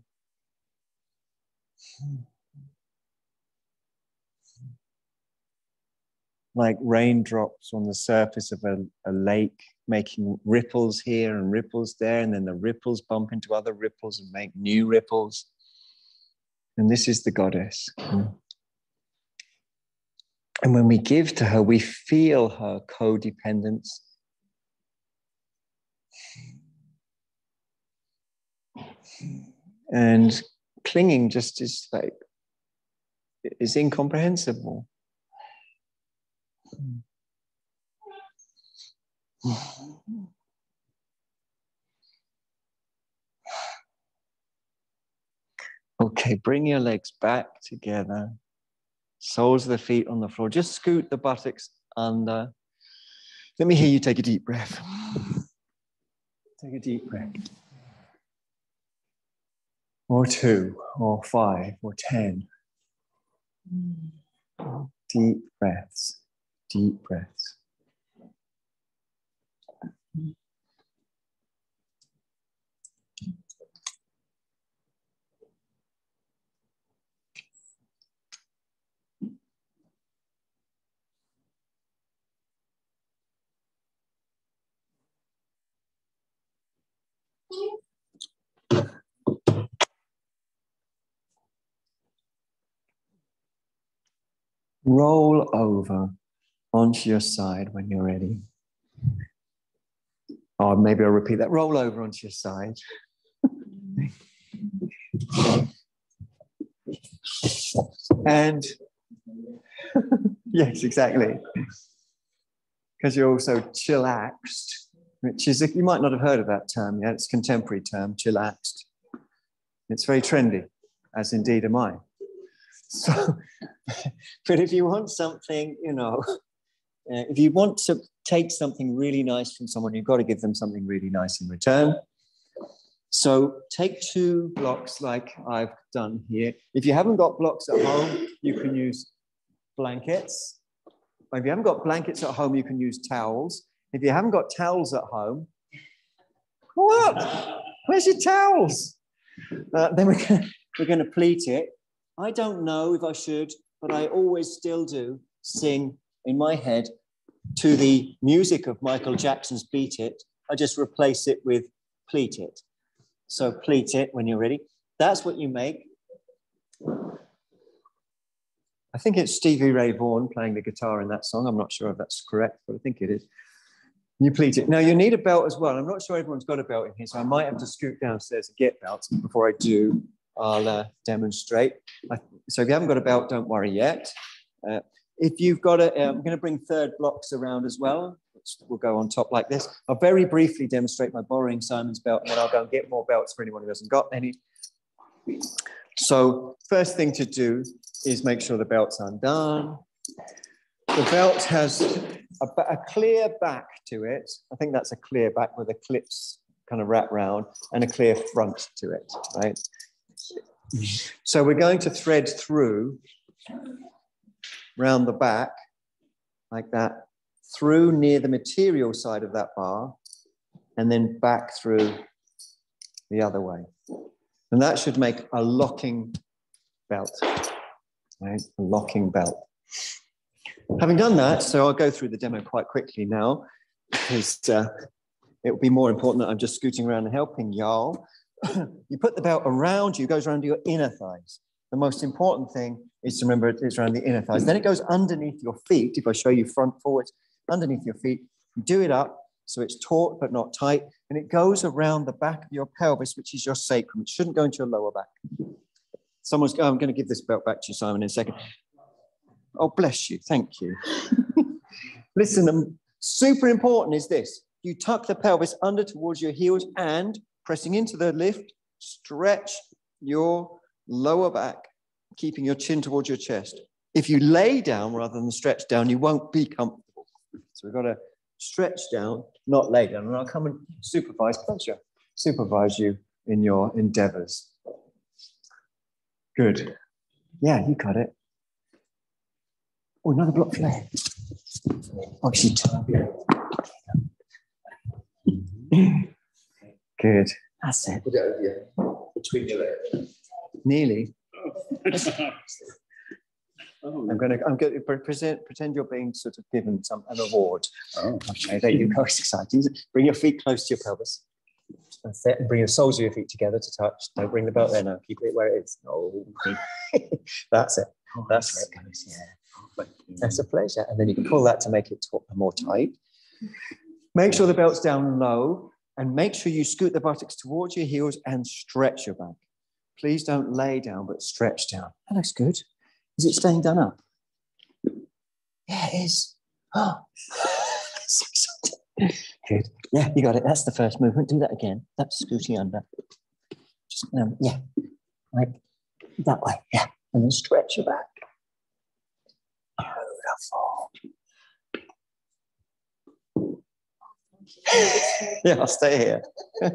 like raindrops on the surface of a, a lake, making ripples here and ripples there, and then the ripples bump into other ripples and make new ripples. And this is the goddess. And when we give to her, we feel her codependence. And clinging just is like, is incomprehensible. Okay, bring your legs back together. Soles of the feet on the floor. Just scoot the buttocks under. Let me hear you take a deep breath. Take a deep breath. Or two, or five, or ten. Deep breaths, deep breaths. Roll over onto your side when you're ready. Or maybe I'll repeat that. Roll over onto your side. [LAUGHS] and [LAUGHS] yes, exactly. Because you're also chillaxed, which is, you might not have heard of that term yet, it's a contemporary term, chillaxed. It's very trendy, as indeed am I. [LAUGHS] So, but if you want something, you know, uh, if you want to take something really nice from someone, you've got to give them something really nice in return. So take two blocks like I've done here. If you haven't got blocks at home, you can use blankets. If you haven't got blankets at home, you can use towels. If you haven't got towels at home, what? Where's your towels? Uh, then we're going we're going to pleat it. I don't know if I should, but I always still do sing in my head to the music of Michael Jackson's Beat It. I just replace it with Pleat It. So pleat it when you're ready. That's what you make. I think it's Stevie Ray Vaughan playing the guitar in that song. I'm not sure if that's correct, but I think it is. You pleat it. Now you need a belt as well. I'm not sure everyone's got a belt in here, so I might have to scoot downstairs and get belts before I do. I'll uh, demonstrate. So if you haven't got a belt, don't worry yet. Uh, if you've got a, uh, I'm going to bring third blocks around as well, which will go on top like this. I'll very briefly demonstrate by borrowing Simon's belt, and then I'll go and get more belts for anyone who hasn't got any. So first thing to do is make sure the belt's undone. The belt has a, a clear back to it. I think that's a clear back with a clips kind of wrap round and a clear front to it, right? So we're going to thread through round the back like that, through near the material side of that bar, and then back through the other way. And that should make a locking belt, right? A locking belt. Having done that, so I'll go through the demo quite quickly now, because uh, it will be more important that I'm just scooting around and helping y'all. [COUGHS] you put the belt around you, goes around your inner thighs. The most important thing is to remember it's around the inner thighs. Then it goes underneath your feet. If I show you front forwards, underneath your feet, you do it up so it's taut but not tight, and it goes around the back of your pelvis, which is your sacrum. It shouldn't go into your lower back. Someone's, oh, I'm going to give this belt back to you, Simon, in a second. Oh, bless you. Thank you. [LAUGHS] Listen, um, super important is this. You tuck the pelvis under towards your heels and pressing into the lift, stretch your lower back, keeping your chin towards your chest. If you lay down rather than stretch down, you won't be comfortable. So we've got to stretch down, not lay down. And I'll come and supervise, pleasure, supervise you in your endeavors. Good. Yeah, you got it. Oh, another block flare. Oh, she Good. That's it. Put it over you, between your legs. Nearly. Oh. [LAUGHS] I'm going to. I'm going to present. Pretend you're being sort of given some an award. Oh. Okay, there you go. It's exciting. Bring your feet close to your pelvis. That's it. And bring your soles of your feet together to touch. Don't bring the belt there now. Keep it where it is. [LAUGHS] Oh, that's it. That's it. Yeah. That's a pleasure. And then you can pull that to make it more tight. Make sure the belt's down low and make sure you scoot the buttocks towards your heels and stretch your back. Please don't lay down, but stretch down. That looks good. Is it staying done up? Yeah, it is. Oh. [LAUGHS] Good. Yeah, you got it. That's the first movement. Do that again. That's scooting under. Just, um, yeah, like that way. Yeah. And then stretch your back. Beautiful. [LAUGHS] yeah, I'll stay here. [LAUGHS]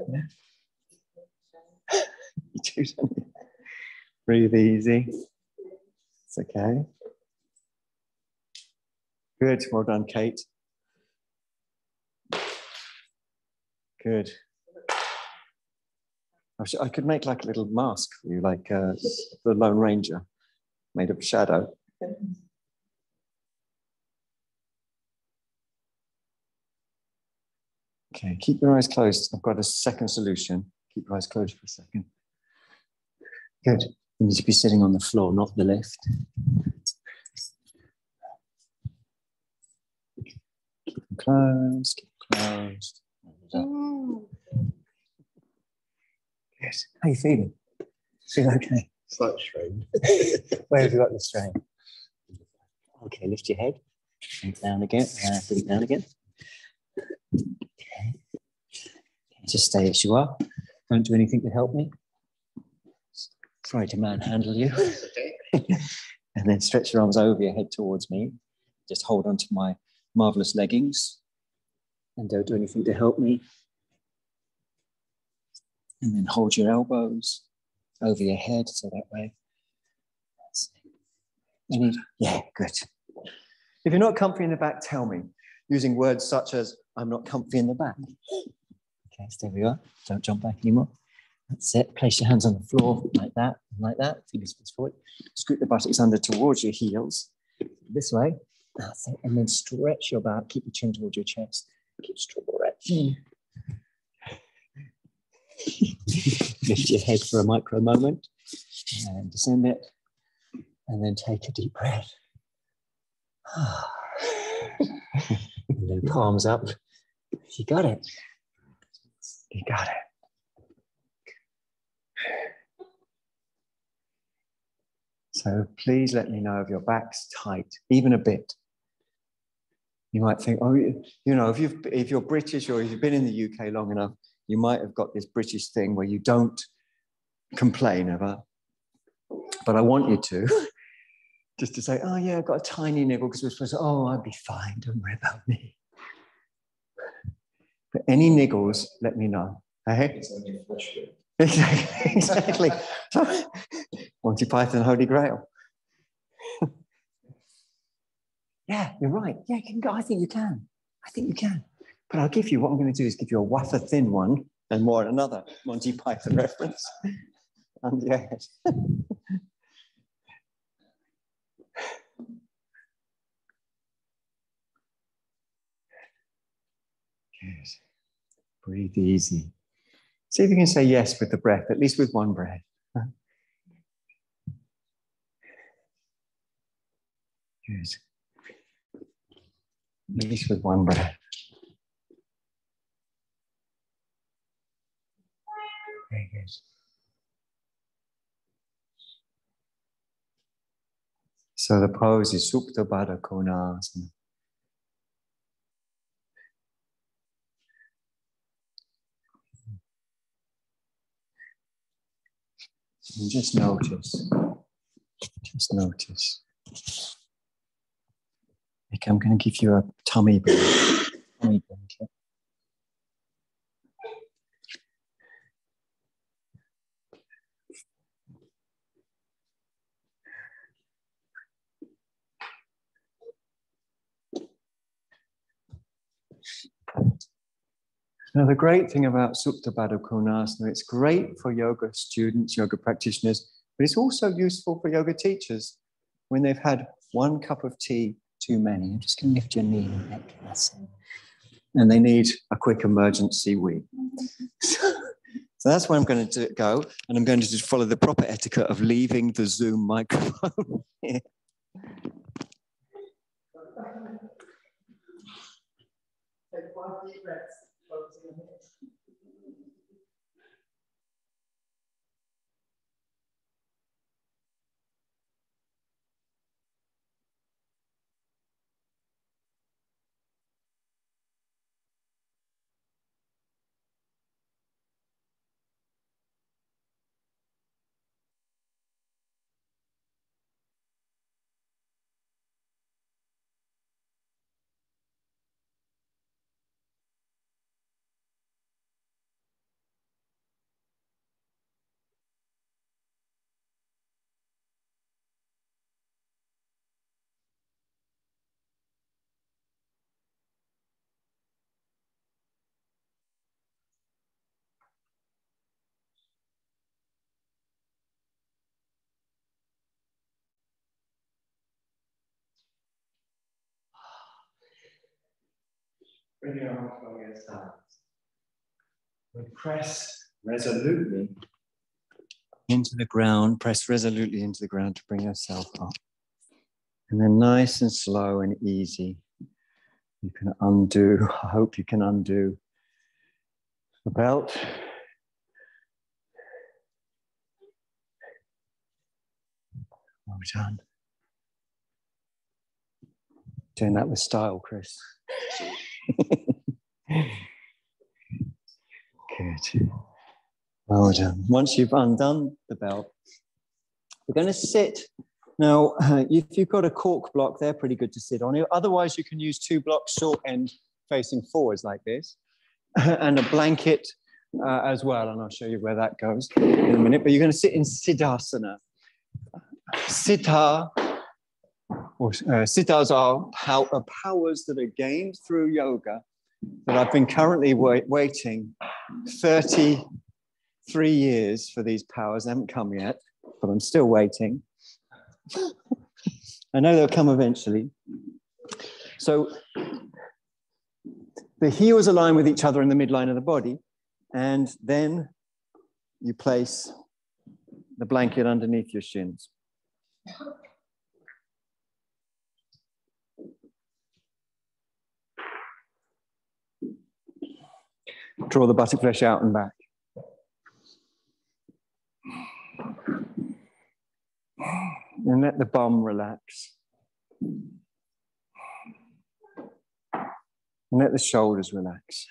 [LAUGHS] Breathe easy. It's okay. Good. Well done, Kate. Good. I, I could make like a little mask for you, like uh, the Lone Ranger, made of shadow. Okay, keep your eyes closed. I've got a second solution. Keep your eyes closed for a second. Good. You need to be sitting on the floor, not the lift. Keep them closed, keep them closed. Good. How are you feeling? Feel okay? Slight strain. [LAUGHS] Where have you got the strain? Okay, lift your head. Breathe down again. Uh, it down again. Okay. Just stay as you are. Don't do anything to help me. Try to manhandle you. [LAUGHS] and then stretch your arms over your head towards me. Just hold on to my marvelous leggings. And don't do anything to help me. And then hold your elbows over your head so that way. Any- yeah, good. If you're not comfy in the back, tell me using words such as, I'm not comfy in the back. [GASPS] Okay, so there we are. Don't jump back anymore. That's it. Place your hands on the floor like that, like that. Fingers forward. Scoot the buttocks under towards your heels. This way. That's it. And then stretch your back. Keep your chin towards your chest. Keep stretching. [LAUGHS] Lift your head for a micro moment and descend it. And then take a deep breath. [SIGHS] and then palms up. You got it. You got it. So please let me know if your back's tight, even a bit. You might think, oh, you you know, if you've if you're British or if you've been in the UK long enough, you might have got this British thing where you don't complain ever. But I want you to, [LAUGHS] just to say, oh yeah, I've got a tiny niggle because we're supposed to, oh, I'll be fine, don't worry about me. But any niggles, let me know. It's only a. [LAUGHS] Exactly. exactly. So, [LAUGHS] Monty Python, Holy Grail. [LAUGHS] yeah, you're right. Yeah, you can go. I think you can. I think you can. But I'll give you what I'm going to do is give you a wafer thin one and more another Monty Python reference. And yes. Good. Breathe easy. See if you can say yes with the breath, at least with one breath. Good. At least with one breath. So the pose is Supta Baddha Konasana. And just notice. Just notice. Like I'm going to give you a tummy blanket. tummy blanket. Now, the great thing about Supta Baddha Konasana, it's great for yoga students, yoga practitioners, but it's also useful for yoga teachers when they've had one cup of tea too many. I'm just going to lift your knee. And they need a quick emergency wee. so, that's where I'm going to do, go. And I'm going to just follow the proper etiquette of leaving the Zoom microphone. [LAUGHS] Take one deep breath. Bring your arms by your sides. We press resolutely into the ground, press resolutely into the ground to bring yourself up. And then nice and slow and easy, you can undo, I hope you can undo the belt. Well done. Doing that with style, Chris. [LAUGHS] Good. Well done. Once you've undone the belt, we're going to sit. Now, uh, if you've got a cork block, they're pretty good to sit on. Otherwise, you can use two blocks short end facing forwards like this, [LAUGHS] and a blanket uh, as well. And I'll show you where that goes in a minute. But you're going to sit in Siddhasana. Siddha or uh, siddhas are pow- powers that are gained through yoga that I've been currently wait- waiting 33 years for these powers. They haven't come yet, but I'm still waiting. [LAUGHS] I know they'll come eventually. So the heels align with each other in the midline of the body, and then you place the blanket underneath your shins. Draw the buttock flesh out and back. And let the bum relax. And let the shoulders relax.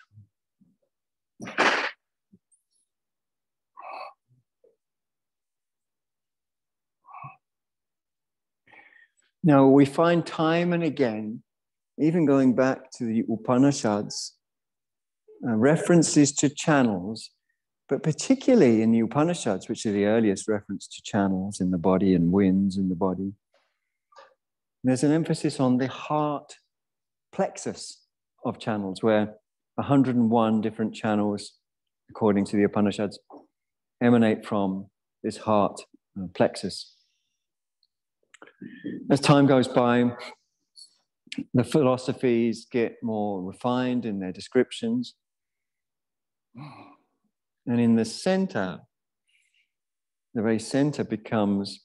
Now, we find time and again, even going back to the Upanishads, uh, references to channels, but particularly in the Upanishads, which are the earliest reference to channels in the body and winds in the body, there's an emphasis on the heart plexus of channels, where 101 different channels, according to the Upanishads, emanate from this heart uh, plexus. As time goes by, the philosophies get more refined in their descriptions. And in the center, the very center becomes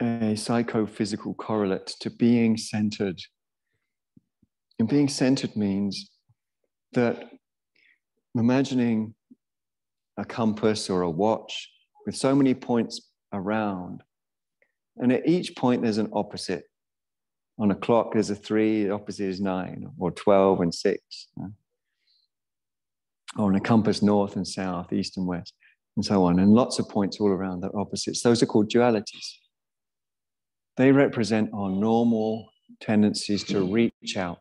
a psychophysical correlate to being centered. And being centered means that imagining a compass or a watch with so many points around, and at each point there's an opposite. On a clock, there's a three, the opposite is nine, or 12 and six or on a compass north and south, east and west, and so on, and lots of points all around that opposites. Those are called dualities. They represent our normal tendencies to reach out.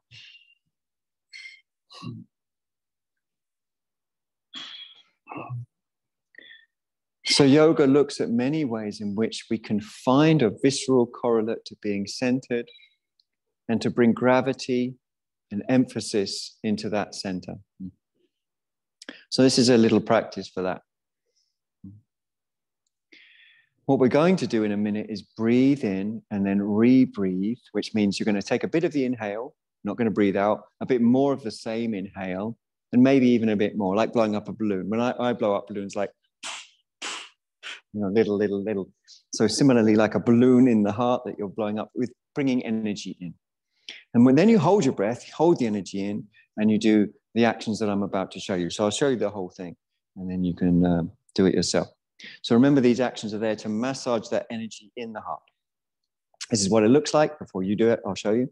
So, yoga looks at many ways in which we can find a visceral correlate to being centered and to bring gravity and emphasis into that center. So this is a little practice for that. What we're going to do in a minute is breathe in and then re-breathe, which means you're going to take a bit of the inhale, not going to breathe out, a bit more of the same inhale, and maybe even a bit more, like blowing up a balloon. When I, I blow up balloons, like you know, little, little, little. So similarly, like a balloon in the heart that you're blowing up with, bringing energy in. And when, then you hold your breath, hold the energy in, and you do the actions that I'm about to show you. So I'll show you the whole thing, and then you can um, do it yourself. So remember, these actions are there to massage that energy in the heart. This is what it looks like. Before you do it, I'll show you.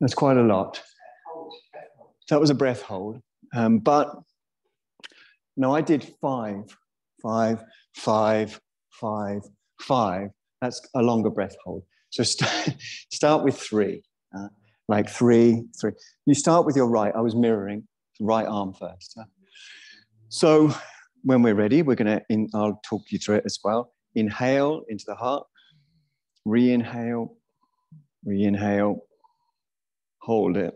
That's quite a lot. That was a breath hold. Um, but no, I did five, five, five, five, five. That's a longer breath hold. So st- [LAUGHS] start with three, uh, like three, three. You start with your right. I was mirroring right arm first. So when we're ready, we're going to, I'll talk you through it as well. Inhale into the heart, re inhale, re inhale, hold it,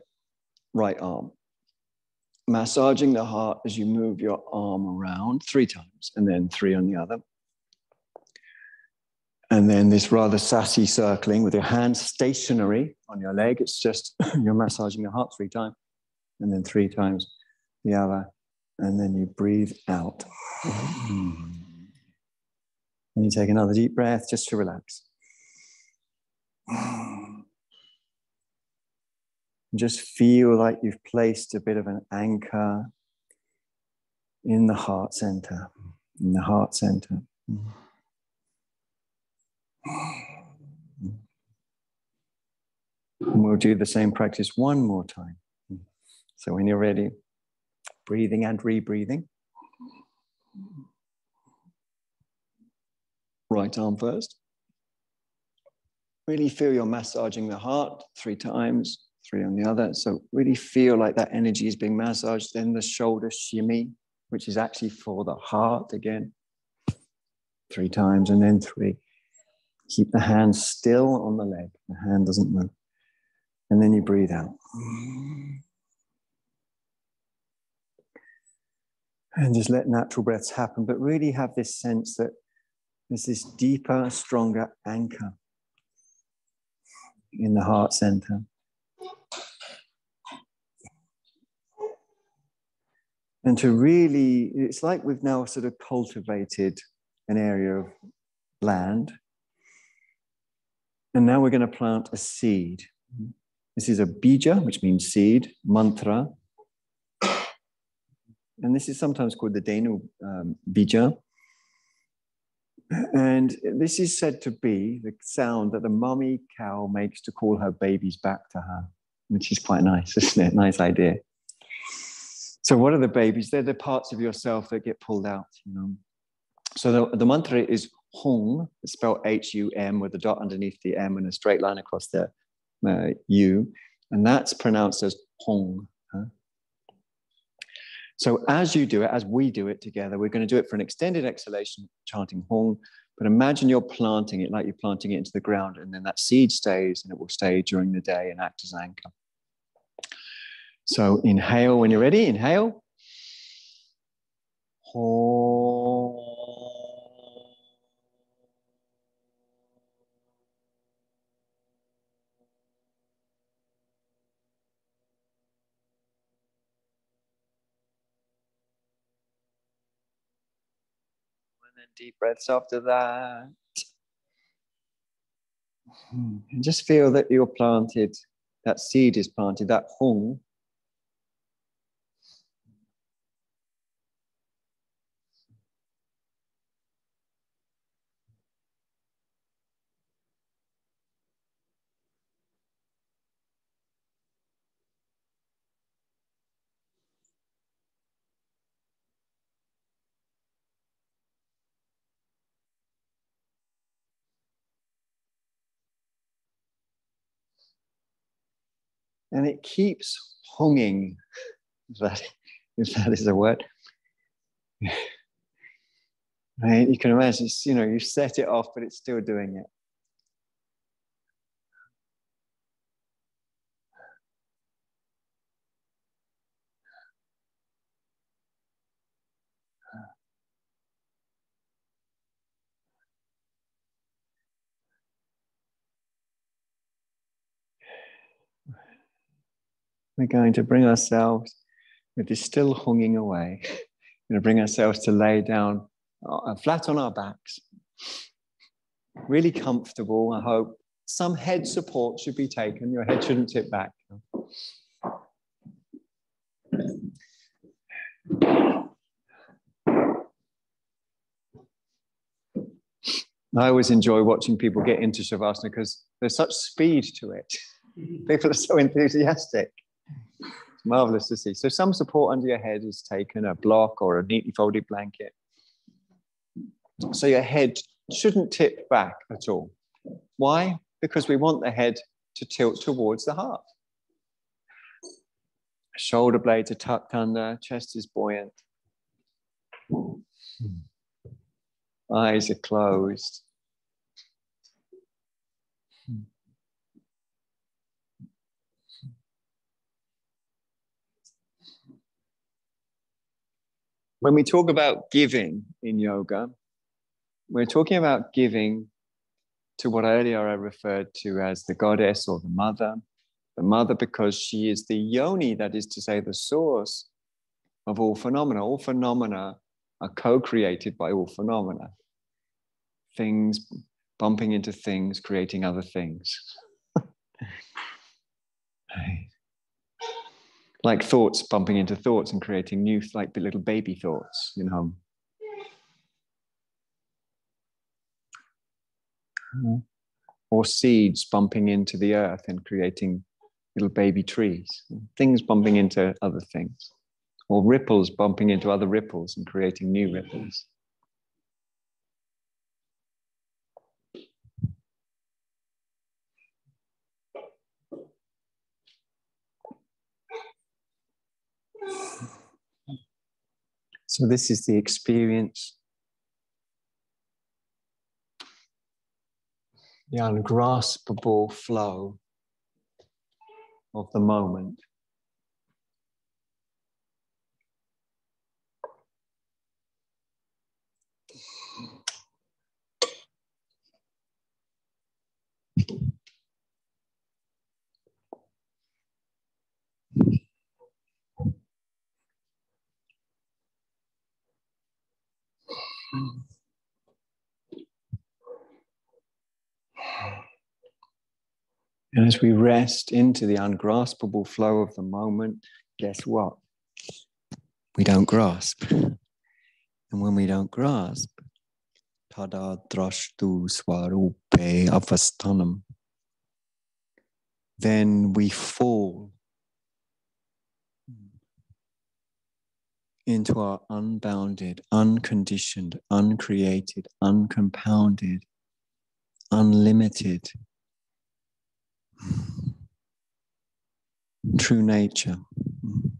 right arm. Massaging the heart as you move your arm around three times and then three on the other. And then this rather sassy circling with your hands stationary on your leg. It's just [CLEARS THROAT] you're massaging the heart three times and then three times the other. And then you breathe out. And you take another deep breath just to relax. Just feel like you've placed a bit of an anchor in the heart center, in the heart center. And we'll do the same practice one more time. So when you're ready, breathing and rebreathing. Right arm first. Really feel you're massaging the heart three times three on the other. So really feel like that energy is being massaged. Then the shoulder shimmy, which is actually for the heart again. Three times and then three. Keep the hand still on the leg. The hand doesn't move. And then you breathe out. And just let natural breaths happen, but really have this sense that there's this deeper, stronger anchor in the heart center. And to really, it's like we've now sort of cultivated an area of land. And now we're going to plant a seed. This is a bija, which means seed, mantra. And this is sometimes called the Dhenu um, bija. And this is said to be the sound that the mummy cow makes to call her babies back to her, which is quite nice, isn't it? Nice idea. So what are the babies? They're the parts of yourself that get pulled out. You know. So the, the mantra is Hum, it's spelled H-U-M with a dot underneath the M and a straight line across the uh, U. And that's pronounced as Hong. So as you do it, as we do it together, we're going to do it for an extended exhalation, chanting Hong. But imagine you're planting it like you're planting it into the ground, and then that seed stays and it will stay during the day and act as anchor. So inhale when you're ready. Inhale. And deep breaths after that. Hmm. And just feel that you're planted, that seed is planted, that hung and it keeps hunging. If that, if that is a word. [SIGHS] right? You can imagine, it's, you know, you set it off, but it's still doing it. We're going to bring ourselves, with this still hanging away, [LAUGHS] we're going to bring ourselves to lay down uh, flat on our backs. Really comfortable, I hope. Some head support should be taken. Your head shouldn't tip back. I always enjoy watching people get into Shavasana because there's such speed to it. [LAUGHS] People are so enthusiastic. It's marvelous to see. So, some support under your head is taken a block or a neatly folded blanket. So, your head shouldn't tip back at all. Why? Because we want the head to tilt towards the heart. Shoulder blades are tucked under, chest is buoyant. Hmm. Eyes are closed. When we talk about giving in yoga, we're talking about giving to what earlier I referred to as the goddess or the mother. The mother, because she is the yoni, that is to say, the source of all phenomena. All phenomena are co created by all phenomena things bumping into things, creating other things. [LAUGHS] like thoughts bumping into thoughts and creating new, like little baby thoughts, you know. Hmm. Or seeds bumping into the earth and creating little baby trees, things bumping into other things, or ripples bumping into other ripples and creating new ripples. So, this is the experience, the ungraspable flow of the moment. And as we rest into the ungraspable flow of the moment, guess what? We don't grasp. And when we don't grasp, tada drashtu swarupe avastanam, then we fall into our unbounded, unconditioned, uncreated, uncompounded, unlimited true nature. Mm.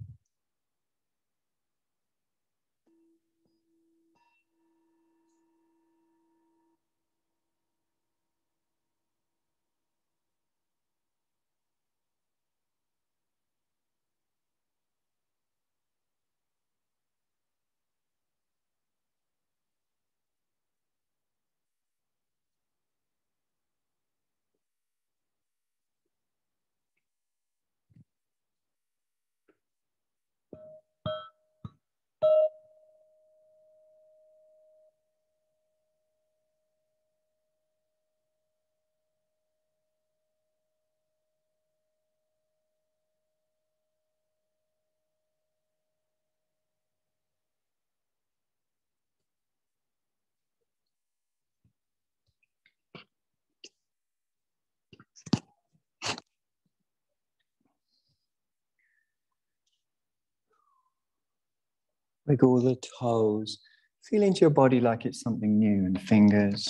Wiggle the toes. Feel into your body like it's something new, and fingers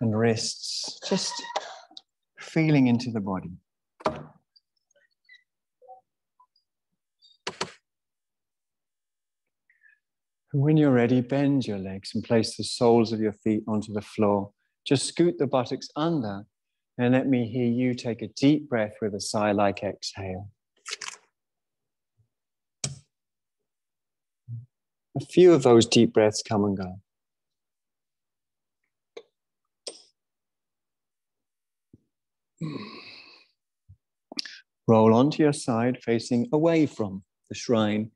and wrists. Just feeling into the body. And when you're ready, bend your legs and place the soles of your feet onto the floor. Just scoot the buttocks under and let me hear you take a deep breath with a sigh like exhale. A few of those deep breaths come and go. Roll onto your side, facing away from the shrine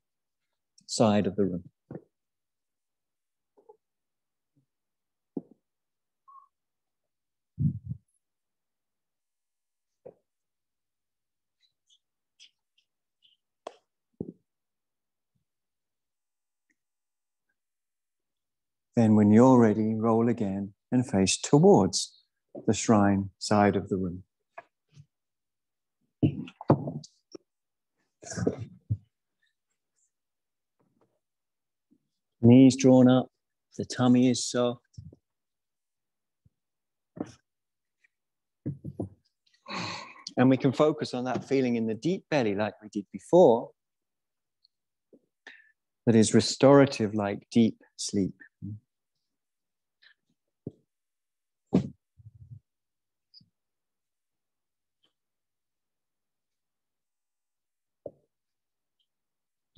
side of the room. Then, when you're ready, roll again and face towards the shrine side of the room. Knees drawn up, the tummy is soft. And we can focus on that feeling in the deep belly, like we did before, that is restorative, like deep sleep.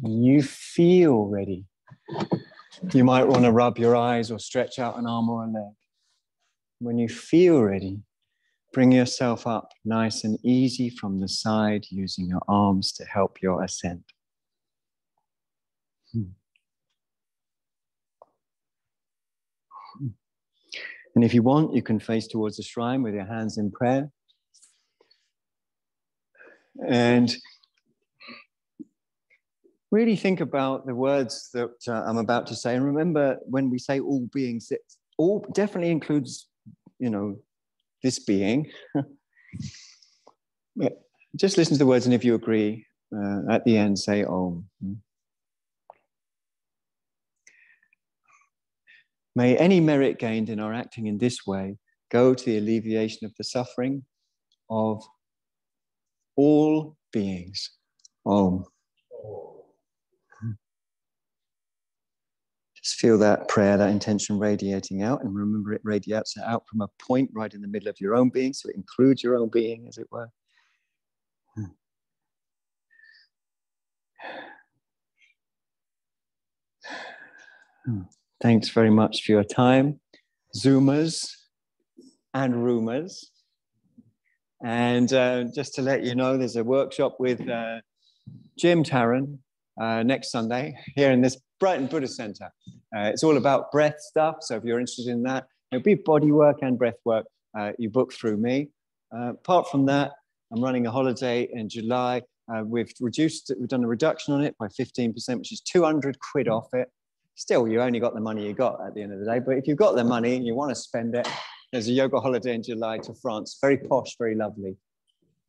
You feel ready. You might want to rub your eyes or stretch out an arm or a leg. When you feel ready, bring yourself up nice and easy from the side using your arms to help your ascent. And if you want, you can face towards the shrine with your hands in prayer. And really think about the words that uh, I'm about to say. And remember, when we say all beings, it all definitely includes, you know, this being. [LAUGHS] Just listen to the words, and if you agree, uh, at the end, say Om. May any merit gained in our acting in this way go to the alleviation of the suffering of all beings. Om. Just feel that prayer, that intention radiating out, and remember it radiates out from a point right in the middle of your own being, so it includes your own being, as it were. Thanks very much for your time, Zoomers and Roomers. And uh, just to let you know, there's a workshop with uh, Jim Tarran uh, next Sunday here in this Brighton Buddhist Center. Uh, it's all about breath stuff. So if you're interested in that, it'll be body work and breath work. Uh, you book through me. Uh, apart from that, I'm running a holiday in July. Uh, we've reduced, we've done a reduction on it by 15%, which is 200 quid off it. Still, you only got the money you got at the end of the day. But if you've got the money and you want to spend it, there's a yoga holiday in July to France. Very posh, very lovely.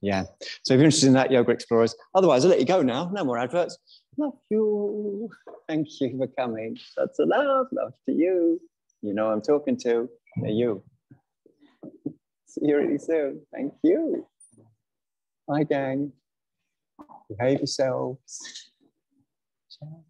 Yeah. So if you're interested in that, Yoga Explorers. Otherwise, I'll let you go now. No more adverts. Love you. Thank you for coming. That's a love. Love to you. You know I'm talking to. you. See you really soon. Thank you. Bye, gang. Behave yourselves. Ciao.